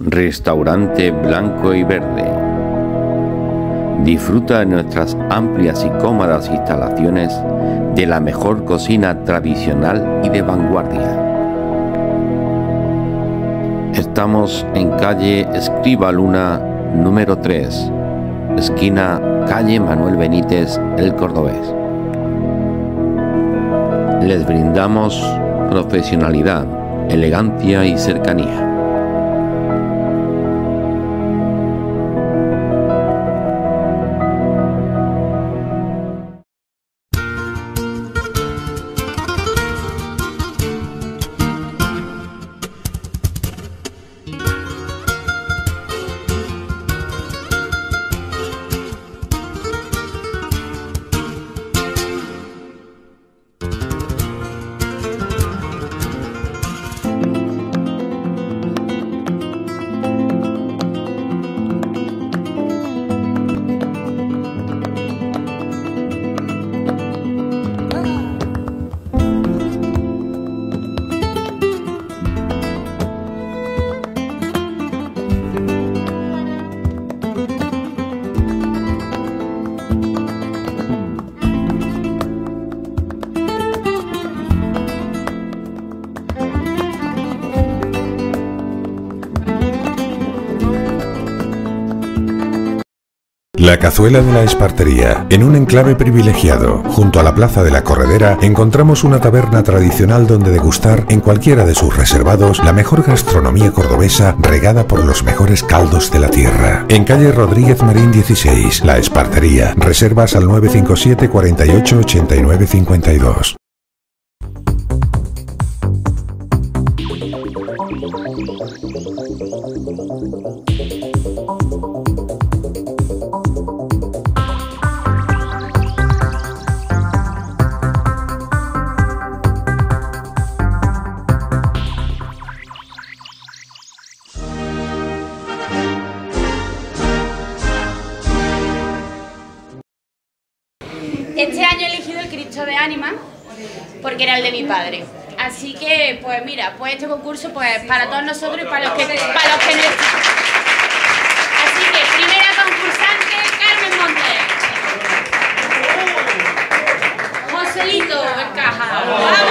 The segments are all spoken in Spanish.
Restaurante Blanco y Verde. Disfruta de nuestras amplias y cómodas instalaciones de la mejor cocina tradicional y de vanguardia. Estamos en calle Escriba Luna número 3, esquina calle Manuel Benítez, El Cordobés. Les brindamos profesionalidad, elegancia y cercanía. La cazuela de la espartería. En un enclave privilegiado, junto a la plaza de la Corredera, encontramos una taberna tradicional donde degustar en cualquiera de sus reservados la mejor gastronomía cordobesa regada por los mejores caldos de la tierra. En calle Rodríguez Marín 16, La Espartería. Reservas al 957 48 89 52. Porque era el de mi padre. Así que, pues mira, pues este concurso pues para todos nosotros y para los que, para los que no están. Así que, primera concursante, Carmen Montes. Joselito, en caja.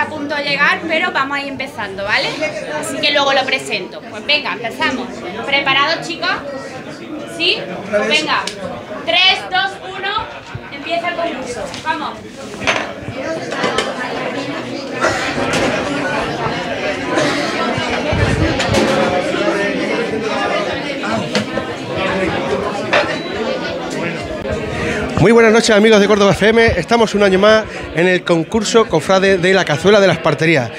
Está a punto de llegar, pero vamos a ir empezando, ¿vale? Así que luego lo presento. Pues venga, empezamos. ¿Preparados, chicos? ¿Sí? Pues venga. 3, 2, 1, empieza el concurso. Vamos. Muy buenas noches amigos de Córdoba FM, estamos un año más en el concurso Cofrade de la Cazuela de las Parterías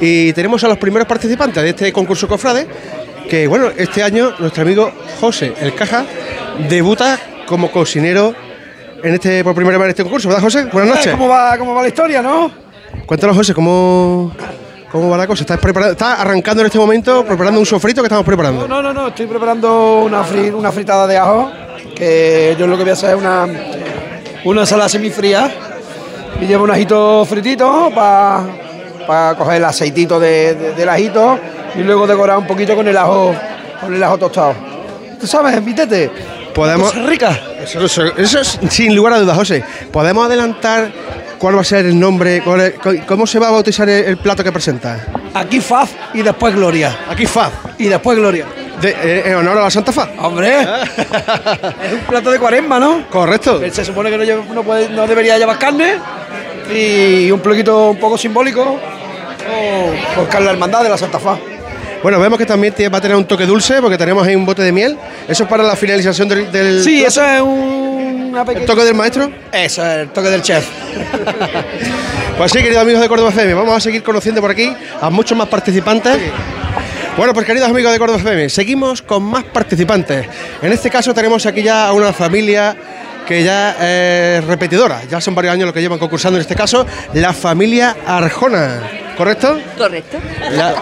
y tenemos a los primeros participantes de este concurso Cofrade que bueno, este año nuestro amigo José El Caja debuta como cocinero en este, por primera vez en este concurso, ¿verdad José? Buenas noches. ¿Cómo va, cómo va la historia, no? Cuéntanos José, ¿cómo, cómo va la cosa? ¿Estás, preparando, estás arrancando en este momento, preparando un sofrito que estamos preparando? No, no, no, estoy preparando una, fri- una fritada de ajo, que yo lo que voy a hacer es una, una ensalada semifría y llevo un ajito fritito para coger el aceitito de- de- del ajito y luego decorar un poquito con el ajo, con el ajo tostado. ¿Tú sabes, invítete? Podemos... Cosa rica. Eso, eso- eso es sin lugar a dudas, José. ¿Podemos adelantar cuál va a ser el nombre, cuál es- cómo se va a bautizar el, el plato que presenta? Aquí Faz y después Gloria. Aquí Faz, Y después Gloria. De- eh, en honor a la Santa Faz. Hombre, es un plato de cuaresma, ¿no? Correcto. Se supone que no, lleva- no puede- no debería llevar carne y un poquito un poco simbólico por, la hermandad de la Santa Fa. Bueno, vemos que también va a tener un toque dulce porque tenemos ahí un bote de miel. Eso es para la finalización del, del Sí, eso es un, una el toque del maestro. Eso es el toque del chef. Pues sí, queridos amigos de Córdoba FM, vamos a seguir conociendo por aquí a muchos más participantes. Bueno, pues queridos amigos de Córdoba FM, seguimos con más participantes. En este caso tenemos aquí ya a una familia que ya es repetidora, ya son varios años los que llevan concursando en este caso, la familia Arjona, ¿correcto? Correcto. La,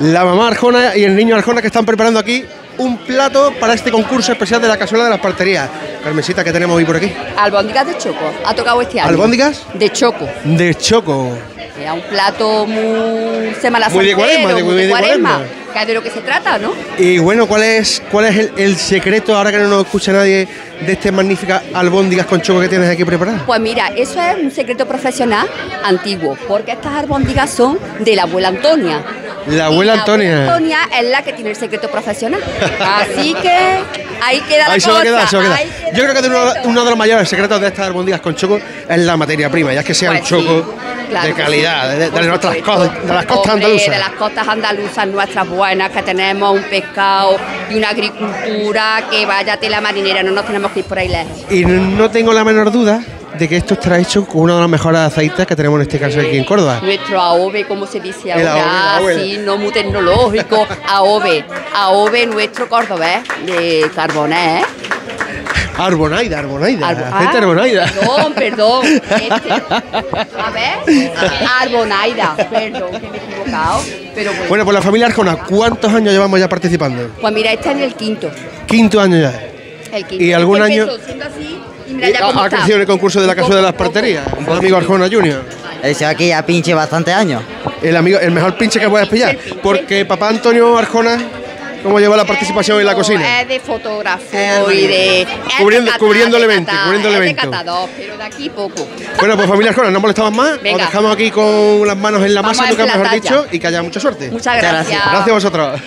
la mamá Arjona y el niño Arjona que están preparando aquí un plato para este concurso especial de la cazuela de las parterías. Carmencita, que tenemos hoy por aquí? Albóndigas de choco. Ha tocado este año. ¿Albóndigas? De choco. De choco. Es un plato muy Semana Muy de cuaresma, de- muy de cuaresma. Que es de lo que se trata, ¿no? Y bueno, ¿cuál es, cuál es el, el secreto, ahora que no nos escucha nadie, de este magnífica albóndigas con choco que tienes aquí preparada? Pues mira, eso es un secreto profesional antiguo, porque estas albóndigas son de la abuela Antonia. La abuela Antonia. Antonia es la que tiene el secreto profesional. Así que ahí queda la Ahí se va a cosa. quedar, se va a quedar. ahí queda Yo creo que uno, uno de los mayores secretos de estas albóndigas con choco es la materia prima, ya es que sea un Pues choco sí, claro de calidad, sí, de, nuestras costas, de las costas Hombre, andaluzas. De las costas andaluzas nuestras buenas, que tenemos un pescado y una agricultura que vaya tela marinera, no nos tenemos que ir por ahí lejos. Y no tengo la menor duda de que esto estará hecho con uno de los mejores aceites que tenemos en este caso aquí en Córdoba. Nuestro AOVE, como se dice El ahora, AOVE, así, no muy tecnológico, AOVE, AOVE nuestro cordobés de Carbonés. Arbonaida, Arbonaida, Arbo- aceite ah, Arbonaida. Perdón, perdón. Este, a ver, Arbonaida, perdón, que me he equivocado. Pero bueno. Bueno, pues la familia Arjona, ¿cuántos años llevamos ya participando? Pues mira, este es el quinto. Quinto año ya. El quinto. ¿Y algún año siendo así, y mira y ya ha, cómo ha está. crecido en el concurso de la Un cazuela de las un parterías? poco. El amigo Arjona Junior. Ese aquí ya pinche bastante años. El, amigo, el mejor pinche que puedes pillar. Porque papá Antonio Arjona, ¿cómo lleva la participación en la No, cocina? Es de fotógrafo y de. Cubriendo- de cubriendo el evento, cubriendo el evento. catador, pero de aquí poco. Bueno, pues familia Arjona, no molestamos más. Os Venga. dejamos aquí con las manos en la Vamos masa, nunca mejor dicho, y que haya mucha suerte. Muchas gracias. gracias. Gracias a vosotros.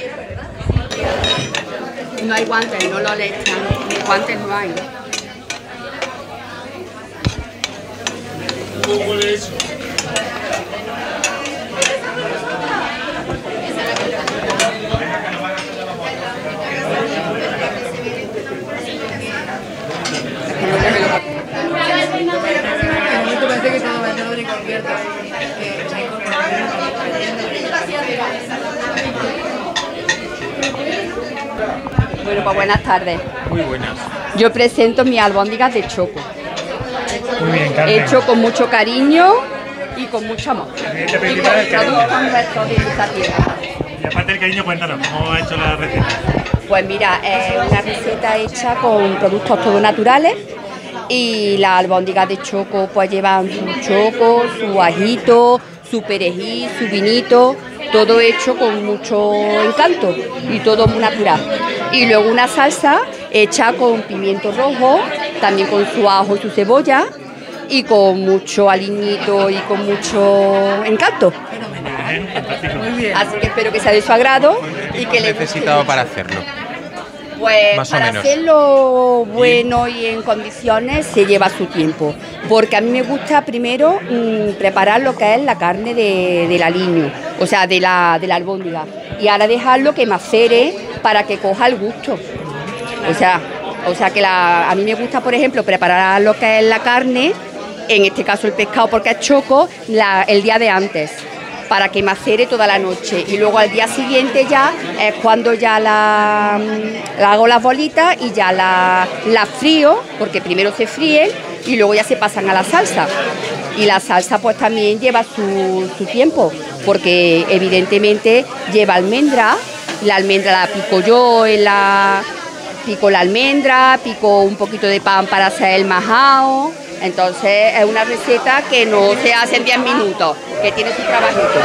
No hay guantes, no lo le echan. Guantes no hay. Bueno, pues buenas tardes. Muy buenas. Yo presento mis albóndigas de choco. Muy bien, Carmen. Hecho con mucho cariño y con mucho amor. Principal, el cariño. Y aparte del cariño, cuéntanos, ¿cómo ha hecho la receta? Pues mira, es una receta hecha con productos todos naturales y las albóndigas de choco pues llevan su choco, su ajito, su perejil, su vinito, todo hecho con mucho encanto y todo muy natural. Y luego una salsa hecha con pimiento rojo, también con su ajo y su cebolla y con mucho aliñito y con mucho encanto. Bien, fantástico. Así que espero que sea de su agrado y que guste necesitado para hacerlo? Pues Más o para menos. hacerlo bueno y en condiciones se lleva su tiempo, porque a mí me gusta primero mm, preparar lo que es la carne de- del aliño, o sea, de la, de la albóndiga, y ahora dejarlo que macere para que coja el gusto. O sea, o sea que la- a mí me gusta, por ejemplo, preparar lo que es la carne, en este caso el pescado porque es choco, el día de antes para que macere toda la noche y luego al día siguiente ya es cuando ya mm, la hago las bolitas y ya la frío, porque primero se fríen y luego ya se pasan a la salsa. Y la salsa pues también lleva su, su tiempo, porque evidentemente lleva almendra, la almendra la pico yo en la, pico la almendra, pico un poquito de pan para hacer el majao. Entonces es una receta que no se hace en 10 minutos, que tiene su trabajito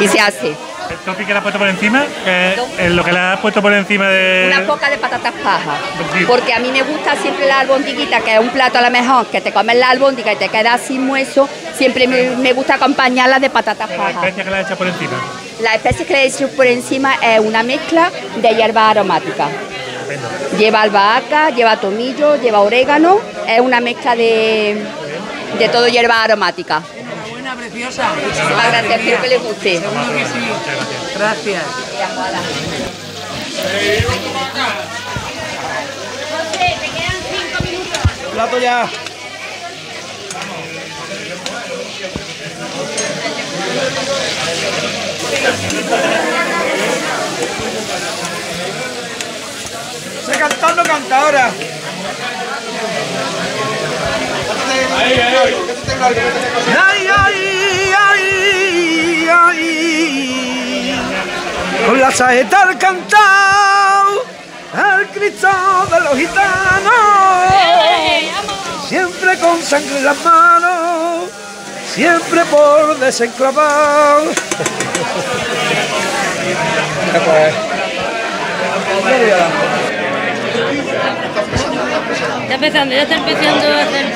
y se hace. ¿El topi que le has puesto por encima? Que es lo que le has puesto por encima de... Una poca de patatas pajas, Sí. porque a mí me gusta siempre la albondiguita, que es un plato a lo mejor, que te comes la albóndiga y te queda sin hueso, siempre me, me gusta acompañarla de patatas La pajas. especia que le has echado por encima. La especie que le he hecho por encima es una mezcla de hierbas aromáticas. Lleva albahaca, lleva tomillo, lleva orégano, es una mezcla de, de todo hierbas aromáticas. Buena, preciosa. Muchísimas gracias, espero que les guste. Seguro que sí. Gracias. José, te quedan cinco minutos. Plato ya. Cantando canta ahora. Ay, ay, ay, ay. Con la saeta al cantao, al Cristo de los gitanos. Siempre con sangre en las manos, siempre por desenclavar. Está empezando, ya está empezando a hacer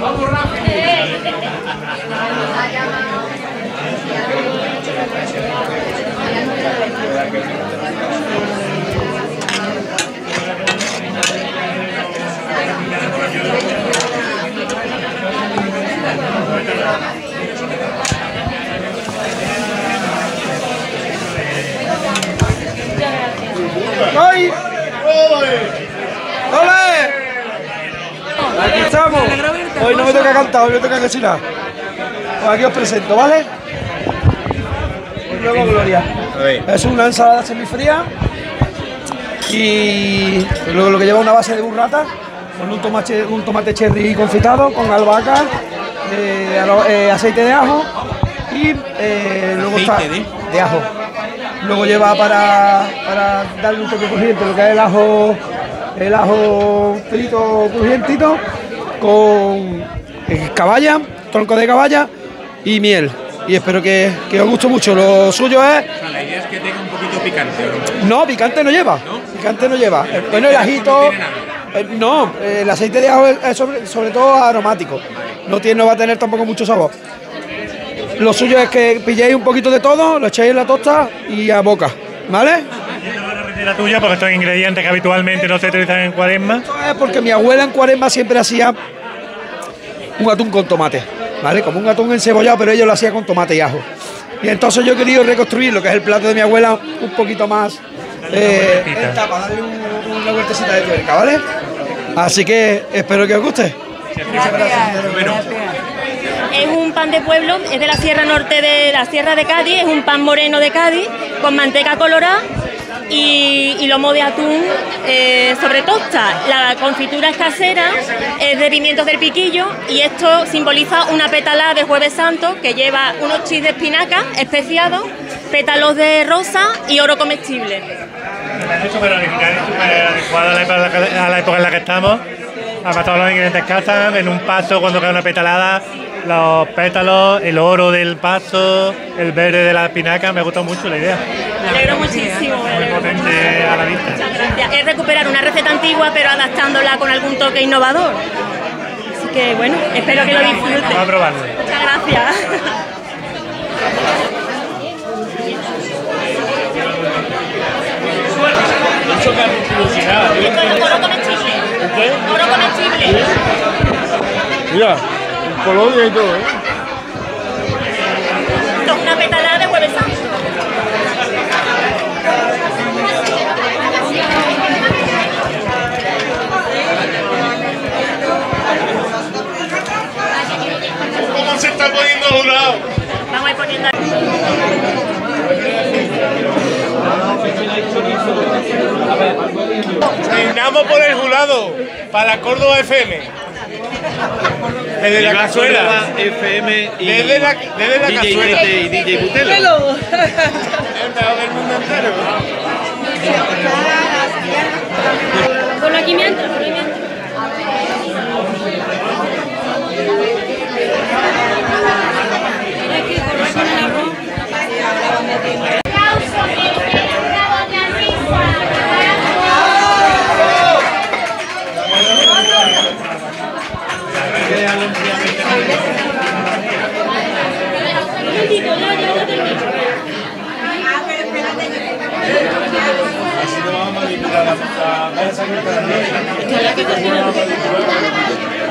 Vamos, ¡Ay! ¡Ole! Aquí estamos. Hoy no me toca cantar, hoy me toca cocinar. Pues aquí os presento, ¿vale? Un Gloria. Es una ensalada semifría y luego lo que lleva una base de burrata con un tomate, un tomate cherry confitado, con albahaca, eh, eh, aceite de ajo y eh, luego está ¿Aceite de ajo. Luego lleva para, para darle un toque crujiente lo que es el ajo, el ajo frito crujientito con caballa, tronco de caballa y miel. Y espero que, que os guste mucho. Lo suyo es la idea es que tenga un poquito picante. ¿o no? no, picante no lleva. Picante no lleva. Bueno, el ajito. Eh, No, eh, el aceite de ajo es, es sobre, sobre todo aromático. No, tiene, no va a tener tampoco mucho sabor. Lo suyo es que pilléis un poquito de todo, lo echéis en la tosta y a boca. ¿Vale? La tuya, porque estos ingredientes que habitualmente no se utilizan en cuaresma. Esto es porque mi abuela en cuaresma siempre hacía un atún con tomate. ¿Vale? Como un atún encebollado, pero ella lo hacía con tomate y ajo. Y entonces yo he querido reconstruir lo que es el plato de mi abuela un poquito más. Eh, en tapa, darle un- una vueltecita de tuerca, ¿vale? Así que espero que os guste. Es un pan de pueblo, es de la Sierra Norte de la Sierra de Cádiz, es un pan moreno de Cádiz con manteca colorada y, y lomo de atún eh, sobre tosta. La confitura es casera, es de pimientos del piquillo y esto simboliza una pétala de Jueves Santo que lleva unos chis de espinaca especiados, pétalos de rosa y oro comestible. Es súper original y súper adecuado a la, época, a la época en la que estamos. Además, todos los ingredientes casan en un paso cuando cae una petalada. Los pétalos, el oro del paso, el verde de la espinaca. Me gusta mucho la idea. Me alegro muchísimo. Muy alegro potente a la vista. Gracias. Es recuperar una receta antigua pero adaptándola con algún toque innovador. Así que bueno, espero que lo disfruten. Vamos a probarlo. Muchas gracias. Oro comestible. Oro comestible. Mira, Colombia y todo, ¿eh? Esto es una petalada de Jueves Santo. ¿Cómo se está poniendo jurado? Vamos a ir poniendo Brindamos por el jurado para Córdoba FM. Desde la cazuela. FM y Desde la, desde la DJ cazuela. Tete y DJ Butelo. El mejor del mundo entero. Ponlo aquí mientras, ponlo aquí mientras.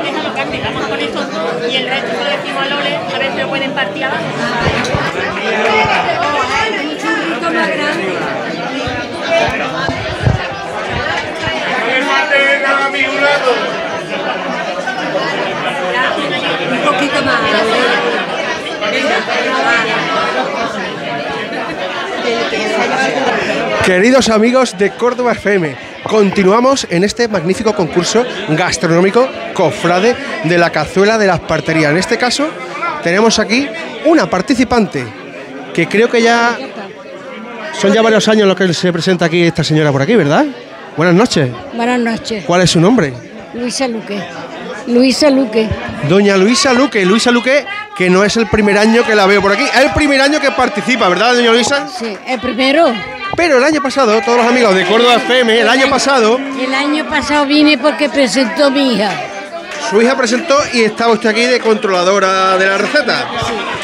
Déjalo carne, vamos estos dos y el resto lo decimos a Lole, a ver si lo pueden partir. Un más grande. Un poquito más. Queridos amigos de Córdoba FM, continuamos en este magnífico concurso gastronómico Cofrade de la Cazuela de la Espartería. En este caso, tenemos aquí una participante que creo que ya son ya varios años los que se presenta aquí esta señora por aquí, ¿verdad? Buenas noches. Buenas noches. ¿Cuál es su nombre? Luisa Luque. Luisa Luque. Doña Luisa Luque. Luisa Luque, que no es el primer año que la veo por aquí. Es el primer año que participa, ¿verdad, doña Luisa? Sí, el primero. Pero el año pasado, todos los amigos de Córdoba FM, el año pasado, El año pasado vine porque presentó mi hija. su hija presentó y estaba usted aquí de controladora de la receta.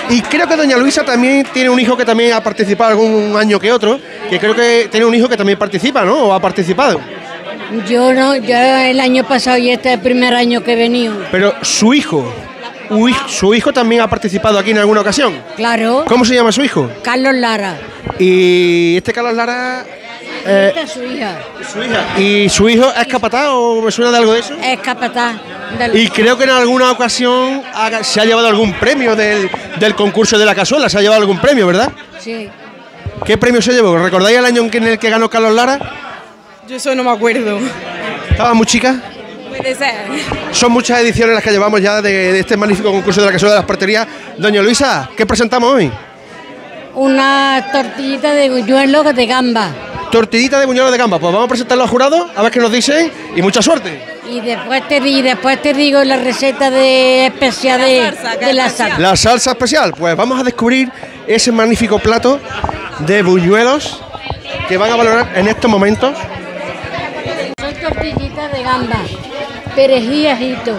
Y creo que doña Luisa también tiene un hijo que también ha participado algún año que otro, que creo que tiene un hijo que también participa, ¿no? O ha participado. Yo no, yo el año pasado y este es el primer año que he venido. Pero su hijo, su hijo también ha participado aquí en alguna ocasión. Claro. ¿Cómo se llama su hijo? Carlos Lara. Y este Carlos Lara Eh, Esta es su hija. su hija. ¿Y su hijo es capataz o me suena de algo de eso? Es capataz. del- Y creo que en alguna ocasión ha- se ha llevado algún premio del, del concurso de la cazuela, se ha llevado algún premio, ¿verdad? Sí. ¿Qué premio se llevó? ¿Recordáis el año en el que ganó Carlos Lara? Yo eso no me acuerdo. ¿Estaba muy chica? Puede ser. Son muchas ediciones las que llevamos ya de, de este magnífico concurso de la cazuela de las parterías. Doña Luisa, ¿qué presentamos hoy? Una tortillita de buñuelo de gamba. Tortillita de buñuelos de gamba. Pues vamos a presentarlo a los jurados, a ver qué nos dicen y mucha suerte. Y después te, después te digo la receta de especial de, de la salsa. La salsa especial, pues vamos a descubrir ese magnífico plato de buñuelos que van a valorar en estos momentos. Tortillitas de gamba, perejil y ajito.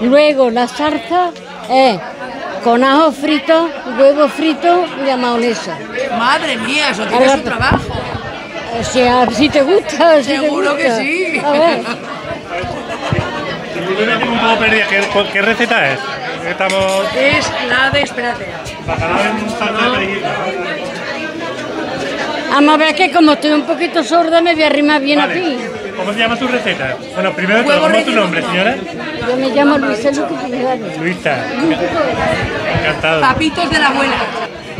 Luego la salsa es con ajo frito, huevo frito y la mayonesa. Madre mía, eso tiene su trabajo. O sea, si te gusta, si te Seguro que sí. A ver. Un poco perdida. ¿Qué, qué receta es? Estamos. Es la de, espérate. Bacalao en salsa de perejil. Vamos a ver que como estoy un poquito sorda me voy a arrimar bien Vale. aquí. ¿Cómo se llama tu receta? Bueno, primero, todo, ¿cómo es tu nombre, señora? Yo me llamo Luisa Lucas Figueroa. Luisa. Encantado. Papitos de la abuela.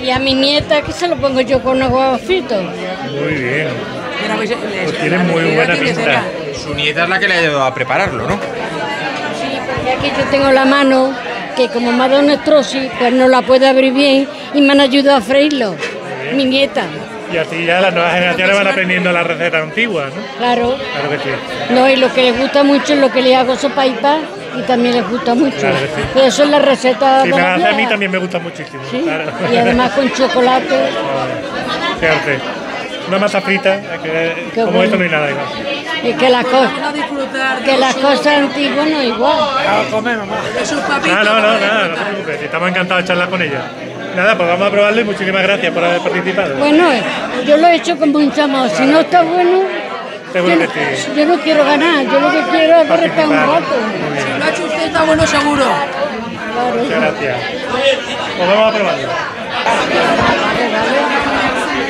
Y a mi nieta que se lo pongo yo con los huevos fritos. Muy bien. pues, Pues tiene muy buena pinta. Su nieta es la que le ha ayudado a prepararlo, ¿no? Ya que yo tengo la mano, que como me ha dado una estrosis, pues no la puedo abrir bien y me han ayudado a freírlo. Mi nieta, Y así ya las nuevas generaciones van aprendiendo las recetas antiguas, ¿no? claro. Claro que sí. No, y lo que les gusta mucho es lo que le hago sopa y pan y también les gusta mucho. Claro que sí. Pero eso es la receta Si de me hace a mí también me gusta muchísimo. Claro. Y además con chocolate. Fíjate. Una masa frita, que Qué como bueno. esto no hay nada igual. Y que las cosas que las cosas antiguas no igual. No, no, no, nada, no te preocupes. Estamos encantados de charlar con ella. Nada, pues vamos a probarlo y muchísimas gracias por haber participado. Bueno, yo lo he hecho con mucho amor. Si no está bueno, Seguro yo, que sí. yo no quiero ganar. Yo lo que quiero es estar un rato. Si lo ha hecho usted, está bueno seguro. Muchas gracias. Pues vamos a probarlo.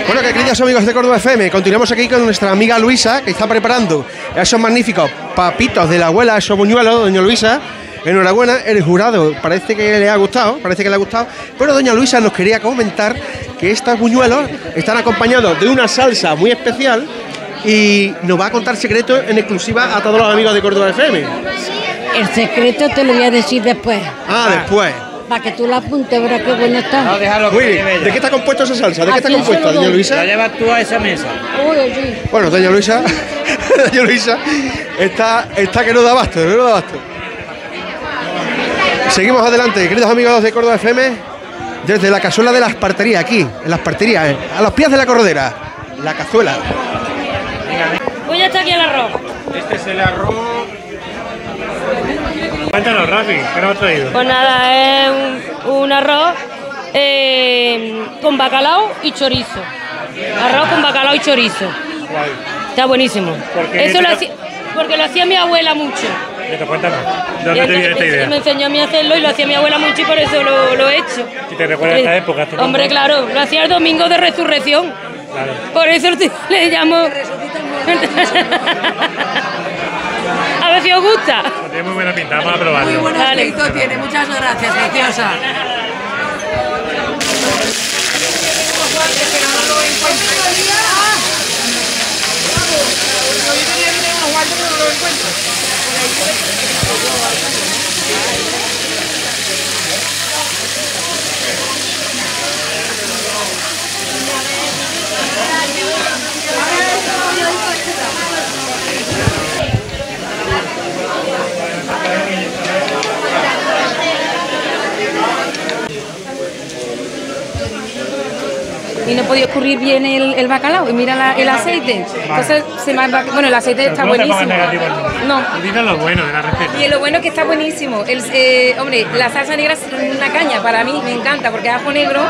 Bueno, que queridos amigos de Córdoba FM, continuamos aquí con nuestra amiga Luisa, que está preparando esos magníficos papitos de la abuela, esos buñuelos, doña Luisa. Enhorabuena, el jurado parece que le ha gustado, parece que le ha gustado, pero doña Luisa nos quería comentar que estos buñuelos están acompañados de una salsa muy especial y nos va a contar secretos en exclusiva a todos los amigos de Córdoba FM. El secreto te lo voy a decir después. Ah, después. Para que tú lo apuntes, verás qué bueno está. Muy bien. ¿De qué está compuesta esa salsa? ¿De qué está ¿A quién se compuesta, doña? Luisa? La llevas tú a esa mesa. Uy, sí. Bueno, doña Luisa, doña Luisa está, está que no da abasto, no da abasto. Seguimos adelante, queridos amigos de Córdoba FM, desde la cazuela de la espartería, aquí, en la espartería, eh, a los pies de la corredera, la cazuela. Pues ya está aquí el arroz. Este es el arroz. Cuéntanos, Rafi, ¿qué nos has traído? Pues nada, es un, un arroz eh, con bacalao y chorizo. Arroz con bacalao y chorizo. Está buenísimo. qué Eso lo hacía, porque lo hacía mi abuela mucho. Vete, Cuéntanos, ¿de Y dónde te viene esta me, idea? me enseñó a mí a hacerlo y lo hacía mi abuela mucho y por eso lo, lo he hecho. Si te recuerdas esta época, ¿tú Hombre, claro, lo hacía el domingo de resurrección. Claro. Por eso le llamo. a ver si os gusta. Tiene muy buena pinta, vamos a probarlo. Muy buen aspecto tiene. Muchas gracias, preciosa. y no podía escurrir bien el, el bacalao. Y mira la- el aceite. Entonces, se me ha- bueno, el aceite está no te pongas buenísimo. negativo. No. Dinos lo bueno de la receta. Y lo bueno es que está buenísimo. El, eh, hombre, la salsa negra es una caña para mí, me encanta, porque es ajo negro,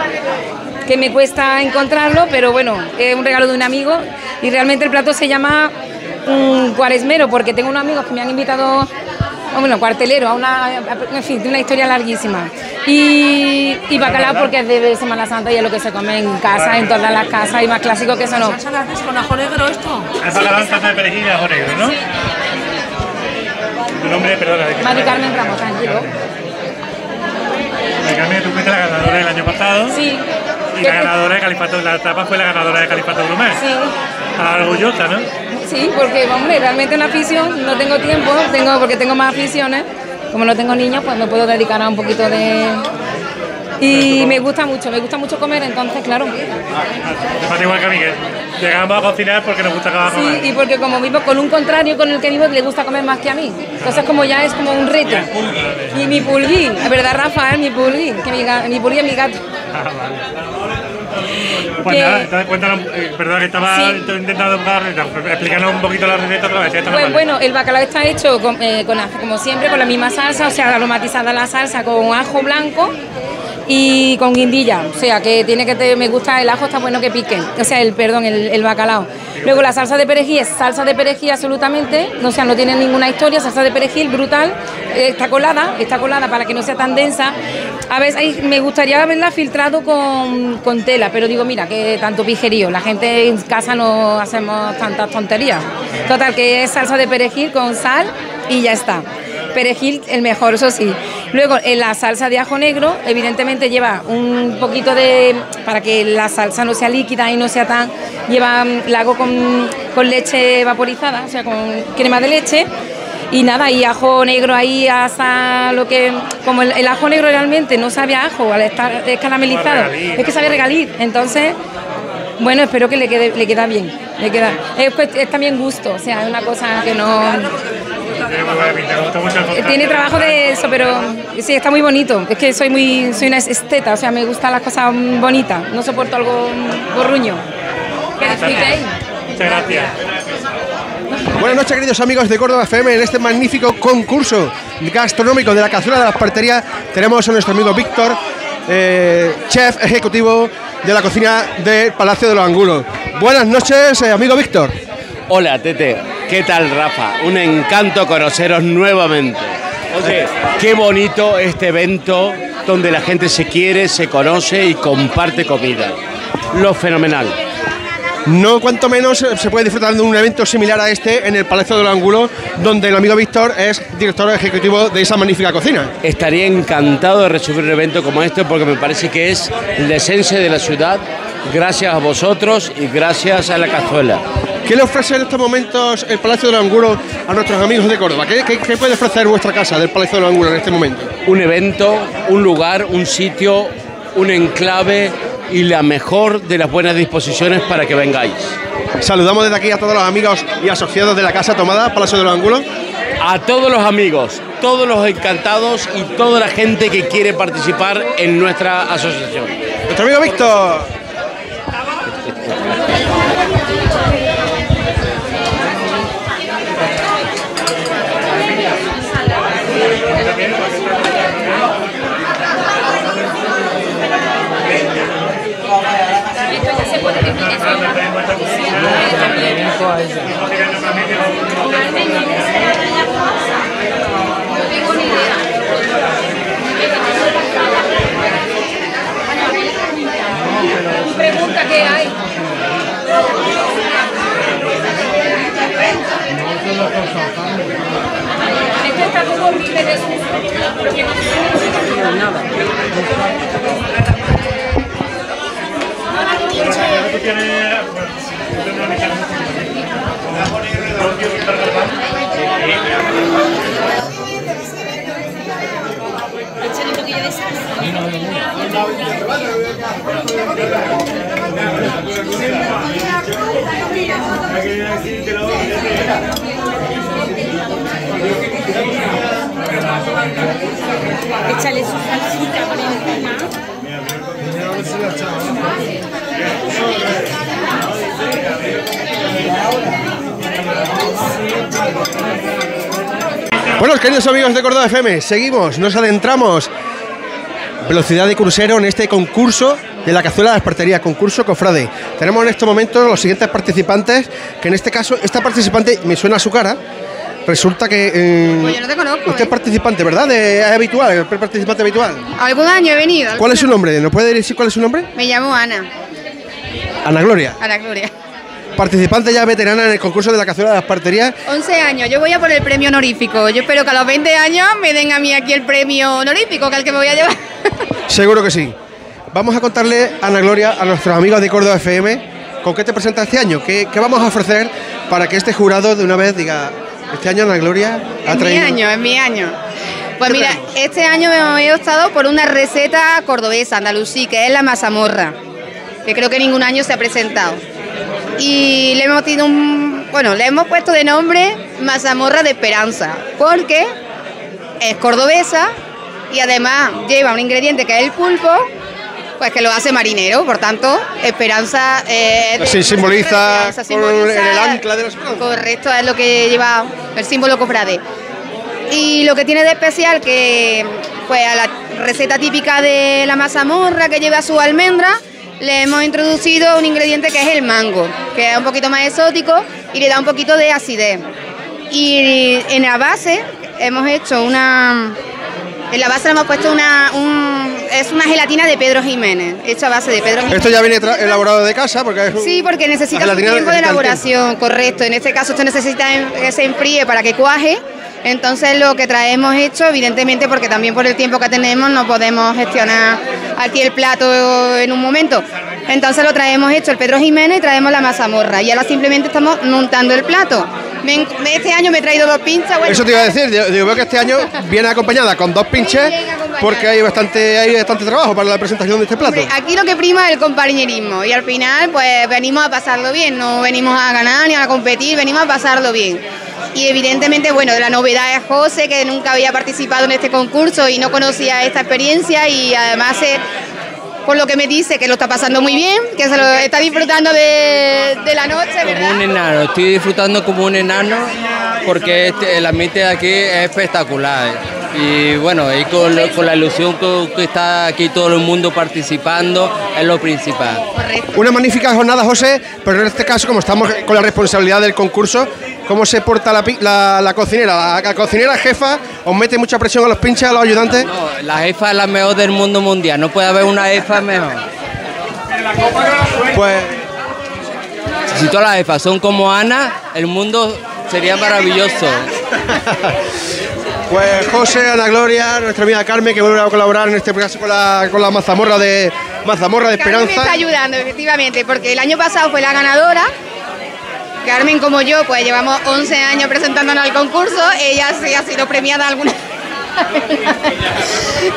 que me cuesta encontrarlo, pero bueno, es un regalo de un amigo. Y realmente el plato se llama mm, cuaresmero, porque tengo unos amigos que me han invitado, bueno, cuartelero, a una, en fin, de una historia larguísima. Y, y bacalao porque es de Semana Santa y es lo que se come en casa, en todas las casas, y más clásico que eso no. ¿Salsa la haces con ajo negro esto? Es bacalao en salsa de perejil y ajo negro, ¿no? Tu nombre, perdona. Mari Carmen Ramos, tranquilo. Mari Carmen, tú fuiste la ganadora del año pasado. Sí. Y la ganadora de Califato, la etapa fue la ganadora de Califato Gourmet. Sí. Ah, Orgullosa, ¿no? Sí, porque, hombre, realmente una afición, no tengo tiempo, tengo porque tengo más aficiones. Como no tengo niños, pues me puedo dedicar a un poquito de... Y me gusta mucho, me gusta mucho comer, entonces, claro. Te pasa igual que a mí, que llegamos a cocinar porque nos gusta acabar comer. Sí, y porque como vivo con un contrario con el que vivo, le gusta comer más que a mí. Entonces, como ya es como un reto. Y mi pulgui, es verdad, Rafael, mi pulgui, que mi, mi pulgui es mi gato. Ah, vale. Pues Que- nada, entonces cuéntanos, eh, perdón que estaba Sí. intentando buscar, explícanos un poquito la receta otra vez. esta no Pues vale. bueno, el bacalao está hecho con, eh, con como siempre, con la misma salsa, o sea, aromatizada la salsa con ajo blanco y con guindilla. O sea, que tiene que te- me gusta el ajo, está bueno que pique. O sea, el perdón, el, bacalao. Luego la salsa de perejil es salsa de perejil absolutamente, o sea, no tiene ninguna historia, salsa de perejil brutal, está colada, está colada para que no sea tan densa. A veces me gustaría haberla filtrado con, con tela, pero digo, mira, que tanto pijerío, la gente en casa no hacemos tantas tonterías. Total, que es salsa de perejil con sal y ya está. Perejil el mejor, eso sí. Luego, en la salsa de ajo negro, evidentemente lleva un poquito de. para que la salsa no sea líquida y no sea tan. lleva. mm, la hago con, con leche vaporizada, o sea, con crema de leche. Y nada, y ajo negro ahí hasta lo que. Como el, el ajo negro realmente no sabe a ajo al estar regalir, es que sabe regalir. Entonces, bueno, espero que le quede, le queda bien. Le queda. Es, es también gusto, o sea, es una cosa que no. Tiene muy buena pinta, me gusta mucho el Eh. Tiene trabajo de eso, pero sí, está muy bonito. Es que soy muy soy una esteta, o sea, me gustan las cosas bonitas. No soporto algo borruño. Que. Muchas gracias. Buenas noches, queridos amigos de Córdoba FM. En este magnífico concurso gastronómico de la cazuela de las parterías tenemos a nuestro amigo Víctor, eh, chef ejecutivo de la cocina del Palacio de los Angulos. Buenas noches, eh, amigo Víctor. Hola, Tete. ¿Qué tal, Rafa? Un encanto conoceros nuevamente. Oye, qué bonito este evento donde la gente se quiere, se conoce y comparte comida. Lo fenomenal. No cuanto menos eh, se puede disfrutar de un evento similar a este en el Palacio de los Angulos, donde el amigo Víctor es director ejecutivo de esa magnífica cocina. Estaría encantado de recibir un evento como este porque me parece que es la esencia de la ciudad, gracias a vosotros y gracias a la cazuela. ¿Qué le ofrece en estos momentos el Palacio de los Angulos a nuestros amigos de Córdoba? ¿Qué, qué- qué puede ofrecer vuestra casa del Palacio de los Angulos en este momento? Un evento, un lugar, un sitio, un enclave y la mejor de las buenas disposiciones para que vengáis. Saludamos desde aquí a todos los amigos y asociados de la Casa Tomada, Palacio de los Angulos. A todos los amigos, todos los encantados y toda la gente que quiere participar en nuestra asociación. Nuestro amigo Víctor. Pregunta qué hay. Esto está todo horrible de porque no tiene nada. Échale su salsita por encima. Bueno, queridos amigos de Córdoba FM, seguimos, nos adentramos. Velocidad de crucero en este concurso de la cazuela de las parterías, concurso cofrade. Tenemos en estos momentos los siguientes participantes, que en este caso, esta participante me suena a su cara, resulta que... eh, Pues yo no te conozco, Usted ¿eh? es participante, ¿verdad? De- es habitual, es participante habitual. Algún año he venido. ¿Cuál es su nombre? ¿Nos puede decir cuál es su nombre? Me llamo Ana, Ana Gloria. Ana Gloria. Participante ya veterana en el concurso de la cazuela de las parterías. 11 años, yo voy a por el premio honorífico. Yo espero que a los 20 años me den a mí aquí el premio honorífico, que es el que me voy a llevar. Seguro que sí. Vamos a contarle, Ana Gloria, a nuestros amigos de Córdoba FM, con qué te presentas este año, qué, qué vamos a ofrecer para que este jurado de una vez diga, este año Ana Gloria ha Es mi traído... año, es mi año. Pues mira, este año me he optado por una receta cordobesa, andalusí, que es la mazamorra, que creo que ningún año se ha presentado. Y le hemos tenido un, bueno, le hemos puesto de nombre mazamorra de esperanza, porque es cordobesa y además lleva un ingrediente que es el pulpo, pues que lo hace marinero, por tanto, esperanza... eh, Sí, simboliza esperanza, el ancla de los... Correcto, es lo que lleva el símbolo cofrade. Y lo que tiene de especial que pues a la receta típica de la mazamorra que lleva su almendra le hemos introducido un ingrediente que es el mango, que es un poquito más exótico y le da un poquito de acidez. Y en la base hemos hecho una en la base le hemos puesto una un- es una gelatina de Pedro Jiménez, hecha a base de Pedro Jiménez. Esto ya viene elaborado de casa porque es un- Sí, porque necesita gelatina tiempo de elaboración, correcto. En este caso esto necesita que se enfríe para que cuaje. Entonces lo que traemos hecho, evidentemente, porque también por el tiempo que tenemos no podemos gestionar aquí el plato en un momento. Entonces lo traemos hecho el Pedro Jiménez y traemos la mazamorra. Y ahora simplemente estamos montando el plato. Me Este año me he traído dos pinchas. bueno, Eso te iba a decir, yo, yo veo que este año viene acompañada con dos pinches porque hay bastante, hay bastante trabajo para la presentación de este plato. Hombre, aquí lo que prima es el compañerismo y al final pues venimos a pasarlo bien, no venimos a ganar ni a competir, venimos a pasarlo bien. Y evidentemente, bueno, la novedad es José, que nunca había participado en este concurso y no conocía esta experiencia y además eh, por lo que me dice que lo está pasando muy bien, que se lo está disfrutando de, de la noche, ¿verdad? Un enano, estoy disfrutando como un enano porque este- el ambiente de aquí es espectacular. Y bueno, y con, con la ilusión que, que está aquí todo el mundo participando es lo principal. Una magnífica jornada, José, pero en este caso, como estamos con la responsabilidad del concurso, ¿cómo se porta la, pi- la- la cocinera? La, la cocinera jefa os mete mucha presión a los pinches, a los ayudantes? La jefa es la mejor del mundo mundial, no puede haber una jefa mejor. Pues Si todas las jefas son como Ana, el mundo sería maravilloso. Pues José, Ana Gloria, nuestra amiga Carmen, que vuelve a colaborar en este caso con la, con la mazamorra de mazamorra de Carmen me Esperanza. está ayudando, efectivamente, porque el año pasado fue la ganadora. Carmen, como yo, pues llevamos 11 años presentándonos al concurso. Ella sí ha sido premiada alguna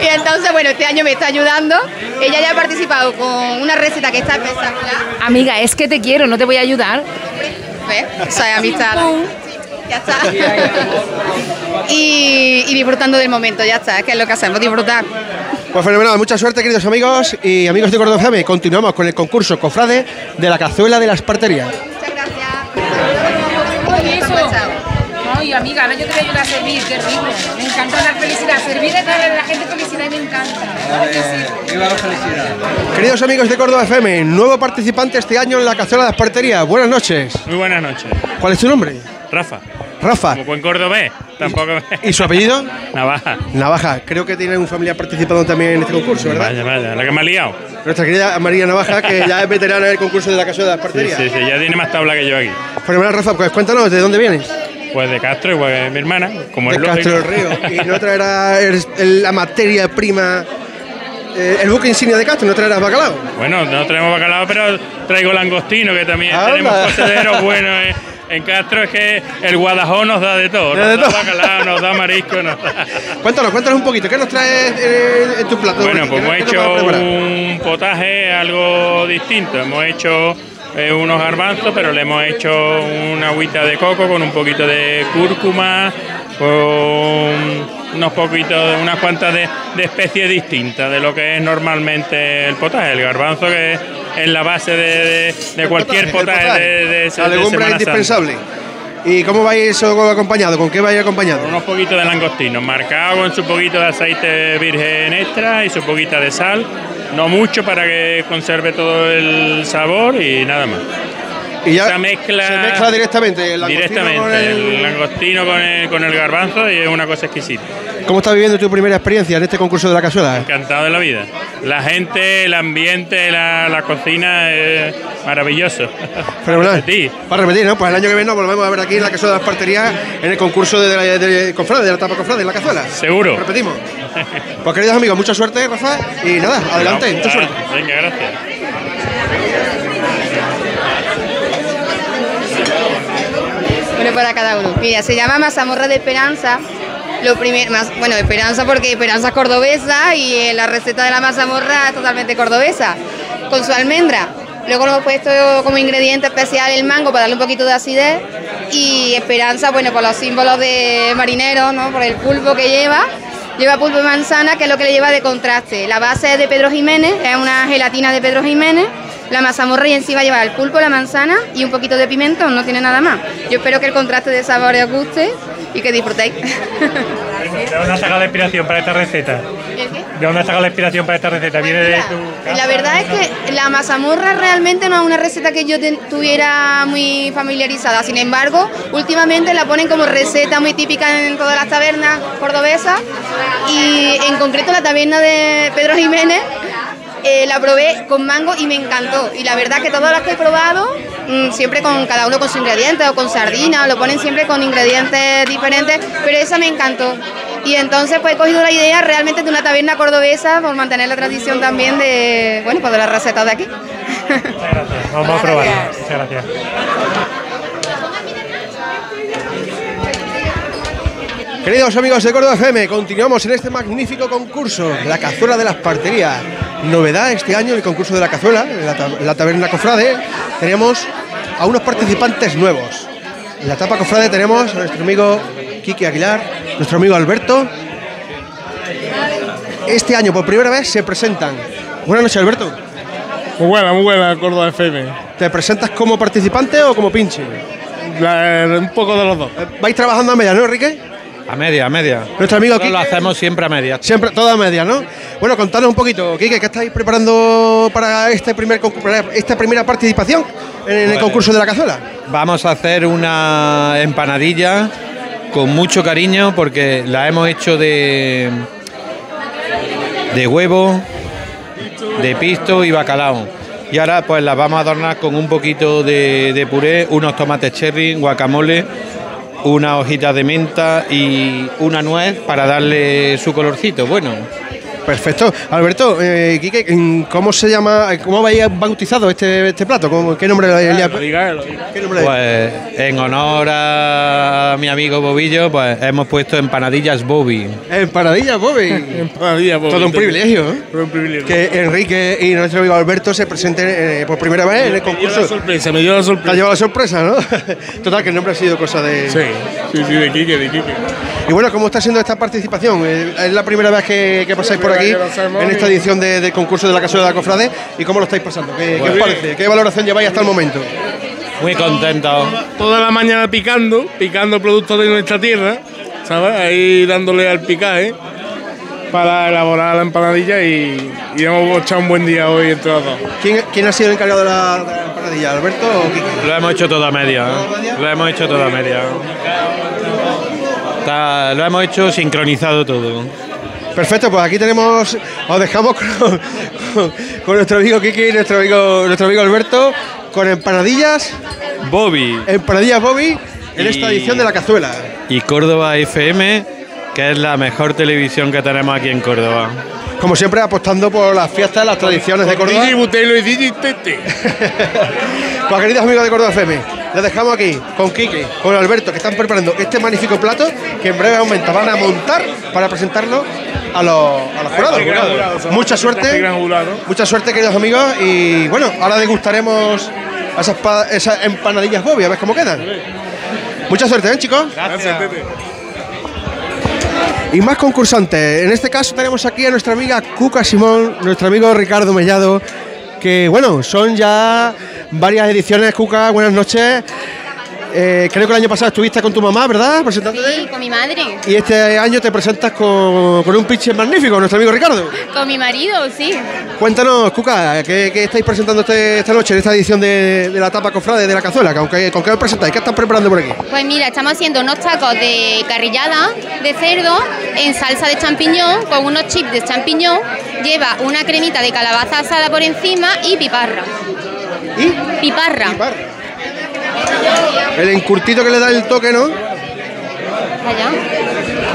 Y entonces, bueno, este año me está ayudando. Ella ya ha participado con una receta que está espectacular. Amiga, es que te quiero, no te voy a ayudar. ¿Ves? Es amistad. Ya está. Y, y disfrutando del momento, ya está, es que es lo que hacemos, disfrutar. Pues fenomenal, mucha suerte queridos amigos y amigos de Córdoba FM. Continuamos con el concurso Cofrade de la cazuela de las parterías. Ay, amiga, ahora yo te voy a ayudar a servir, qué rico. Me encanta dar felicidad. Servir es darle a la gente felicidad y me encanta. Queridos amigos de Córdoba FM, nuevo participante este año en la cazuela de las parterías. Buenas noches. Muy buenas noches. ¿Cuál es tu nombre? Rafa. Rafa. Como buen cordobés, tampoco me... ¿Y su apellido? Navaja. Navaja. Creo que tiene un familiar participando también en este concurso, ¿verdad? Vaya, vaya, la que me ha liado. Nuestra querida María Navaja, que ya es veterana del concurso de la cazuela de las Sí, parterías. sí, sí, ya tiene más tabla que yo aquí. Fenomenal, Rafa, pues cuéntanos, ¿de dónde vienes? Pues de Castro, igual que mi hermana, como de es. Castro del Río. Y no traerás el- el- la materia prima, eh, el buque insignia de Castro, no traerás bacalao. Bueno, no tenemos bacalao, pero traigo langostino, que también tenemos cocederos buenos eh. En Castro. Es que el Guadajó nos da de todo. De Nos da todo. bacalao, nos da marisco, nos da... Cuéntanos, cuéntanos un poquito, ¿qué nos traes eh, en tu plato? Bueno, ¿Qué- pues hemos hecho un potaje algo distinto. Hemos hecho eh, unos garbanzos, pero le hemos hecho una agüita de coco con un poquito de cúrcuma, con unos poquitos, unas cuantas de, de especies distintas de lo que es normalmente el potaje. El garbanzo que es la base de, de- de cualquier potaje, potaje, de, La de legumbre indispensable. ¿Y cómo va eso acompañado? ¿Con qué va a ir acompañado? Unos poquitos de langostino, marcado con su poquito de aceite virgen extra y su poquita de sal. No mucho para que conserve todo el sabor y nada más. Y ya mezcla. se mezcla directamente el langostino directamente, con el- el langostino con el, con el garbanzo y es una cosa exquisita. ¿Cómo estás viviendo tu primera experiencia en este concurso de la cazuela? Encantado de la vida. La gente, el ambiente, la, la cocina es maravilloso. Fenomenal. Para repetir, ¿no? Pues el año que viene nos volvemos a ver aquí en la cazuela de las parterías en el concurso de, la, de, de la tapa en la cazuela. Seguro. Repetimos. Pues queridos amigos, mucha suerte, Rafa. Y nada, adelante, mucha suerte. Venga, gracias. Para cada uno. Mira, se llama mazamorra de esperanza. Lo primero, más, bueno, esperanza porque esperanza es cordobesa y eh, la receta de la mazamorra es totalmente cordobesa, con su almendra. Luego le hemos puesto como ingrediente especial el mango para darle un poquito de acidez y esperanza, bueno, por los símbolos de marineros, ¿no? Por el pulpo que lleva. Lleva pulpo de manzana, que es lo que le lleva de contraste. La base es de Pedro Jiménez, es una gelatina de Pedro Jiménez. La mazamorra y encima lleva el pulpo, la manzana y un poquito de pimentón, no tiene nada más. Yo espero que el contraste de sabores os guste y que disfrutéis. ¿De dónde has sacado la inspiración para esta receta? ¿De dónde has sacado la inspiración para esta receta? ¿Viene de tu La verdad es que la mazamorra realmente no es una receta que yo tuviera muy familiarizada. Sin embargo, últimamente la ponen como receta muy típica en todas las tabernas cordobesas y en concreto la taberna de Pedro Jiménez eh, la probé con mango y me encantó. Y la verdad que todas las que he probado, mm, siempre con cada uno con su ingrediente o con sardina, o lo ponen siempre con ingredientes diferentes, pero esa me encantó. Y entonces pues he cogido la idea realmente de una taberna cordobesa por mantener la tradición también de, bueno, pues de las recetas de aquí. Vamos a probarlo. Muchas gracias. Queridos amigos de Córdoba FM, continuamos en este magnífico concurso, la cazuela de las parterías. Novedad este año, el concurso de la cazuela, en la, ta- la taberna Cofrade, tenemos a unos participantes nuevos. En la tapa Cofrade tenemos a nuestro amigo Quique Aguilar, nuestro amigo Alberto. Este año por primera vez se presentan. Buenas noches, Alberto. Muy buena, muy buena, Córdoba FM. ¿Te presentas como participante o como pinche? un poco de los dos. ¿Vais trabajando a media, no, Enrique? A media, a media. Nuestro amigo Nosotros lo Quique- hacemos siempre a media. Siempre, toda media, ¿no? Bueno, contanos un poquito, Quique, ¿qué estáis preparando para este primer para esta primera participación en el Pues- concurso de la cazuela? Vamos a hacer una empanadilla con mucho cariño porque la hemos hecho de, de huevo, de pisto y bacalao. Y ahora pues las vamos a adornar con un poquito de, de puré, unos tomates cherry, guacamole, unas hojitas de menta y una nuez para darle su colorcito. Bueno, Perfecto. Alberto, eh, Quique, ¿cómo se llama, cómo vais bautizado este, este plato? ¿Cómo- ¿Qué nombre le le- ¿Qué nombre Pues en honor a mi amigo Bobillo, pues hemos puesto empanadillas Bobby. Empanadilla, Bobby. Empanadilla, Bobby. Todo un privilegio, ¿eh? Todo un privilegio. Que Enrique y nuestro amigo Alberto se presenten eh, por primera vez en el concurso. la sorpresa, me dio la sorpresa. Te ha llevado la sorpresa, ¿no? Total, que el nombre ha sido cosa de. Sí, sí, sí, de Quique, de Quique. Y bueno, ¿cómo está siendo esta participación? Eh, Es la primera vez que, que pasáis por aquí en esta edición de- del concurso de la Cazuela de la Cofrade. ¿Y cómo lo estáis pasando? ¿Qué, qué os parece? ¿Qué valoración lleváis hasta el momento? Muy contento. Toda la mañana picando, picando productos de nuestra tierra, ¿sabes? Ahí dándole al picaje para elaborar la empanadilla y, y hemos echado un buen día hoy entre los dos. ¿Quién, quién ha sido el encargado de la, de la empanadilla? ¿Alberto o? Lo hemos hecho toda media. ¿eh? Lo hemos hecho toda media. Está- lo hemos hecho sincronizado todo. Perfecto, pues aquí tenemos, os dejamos con, con- con nuestro amigo Kiki y nuestro amigo, nuestro amigo Alberto con empanadillas. Bobby. Empanadillas Bobby en esta edición de la cazuela. Y Córdoba FM, que es la mejor televisión que tenemos aquí en Córdoba. Como siempre, apostando por las fiestas, las tradiciones de Córdoba. DJ Butelo y DJ Tete. Pues queridos amigos de Córdoba FM, les dejamos aquí con Kike, con Alberto, que están preparando este magnífico plato que en breve momento van a montar para presentarlo a los, a los jurados. Este gran jurado, Mucha este suerte, gran jurado. mucha suerte queridos amigos y bueno, ahora degustaremos esas, esas empanadillas Bobby, a ver cómo quedan. Mucha suerte, ¿eh, chicos? Gracias, Tete. Y más concursantes. En este caso tenemos aquí a nuestra amiga Cuca Simón, nuestro amigo Ricardo Mellado, que bueno, son ya varias ediciones, Cuca, buenas noches. Eh, creo que el año pasado estuviste con tu mamá, ¿verdad? Presentándote. Sí, con mi madre. Y este año te presentas con, con un pitcher magnífico, nuestro amigo Ricardo. Con mi marido, sí. Cuéntanos, Cuca, ¿qué, qué estáis presentando este- esta noche en esta edición de, de la tapa cofrade de la cazuela? ¿Con qué, ¿Con qué os presentáis? ¿Qué están preparando por aquí? Pues mira, estamos haciendo unos tacos de carrillada de cerdo en salsa de champiñón con unos chips de champiñón. Lleva una cremita de calabaza asada por encima y piparra. ¿Y? Piparra. El encurtito que le da el toque, ¿no? Allá.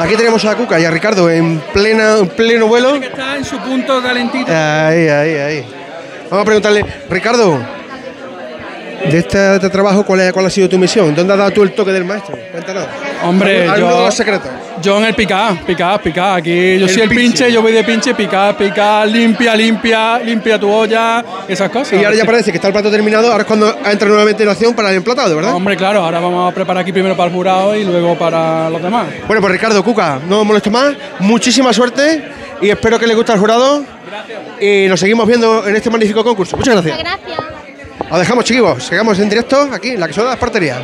Aquí tenemos a Cuca y a Ricardo en, plena, en pleno vuelo. Está en su punto calentito. Ahí, ahí, ahí. Vamos a preguntarle, Ricardo, de este, de este trabajo, ¿cuál, es- ¿cuál ha sido tu misión? ¿Dónde has dado tú el toque del maestro? Cuéntanos. Hombre, yo, los secretos. yo en el picar, picar, picar. Aquí yo El soy el pinche. pinche, yo voy de pinche, picar, picar, limpia, limpia, limpia tu olla, esas cosas. Y ahora ya parece que está el plato terminado, ahora es cuando entra nuevamente en acción para el emplatado, ¿verdad? Hombre, claro, ahora vamos a preparar aquí primero para el jurado y luego para los demás. Bueno, pues Ricardo, Cuca, no os molesto más. Muchísima suerte y espero que les guste al jurado. Y nos seguimos viendo en este magnífico concurso. Muchas gracias. gracias. Lo dejamos, chiquillos. Seguimos en directo aquí en la cazuela de las parterías.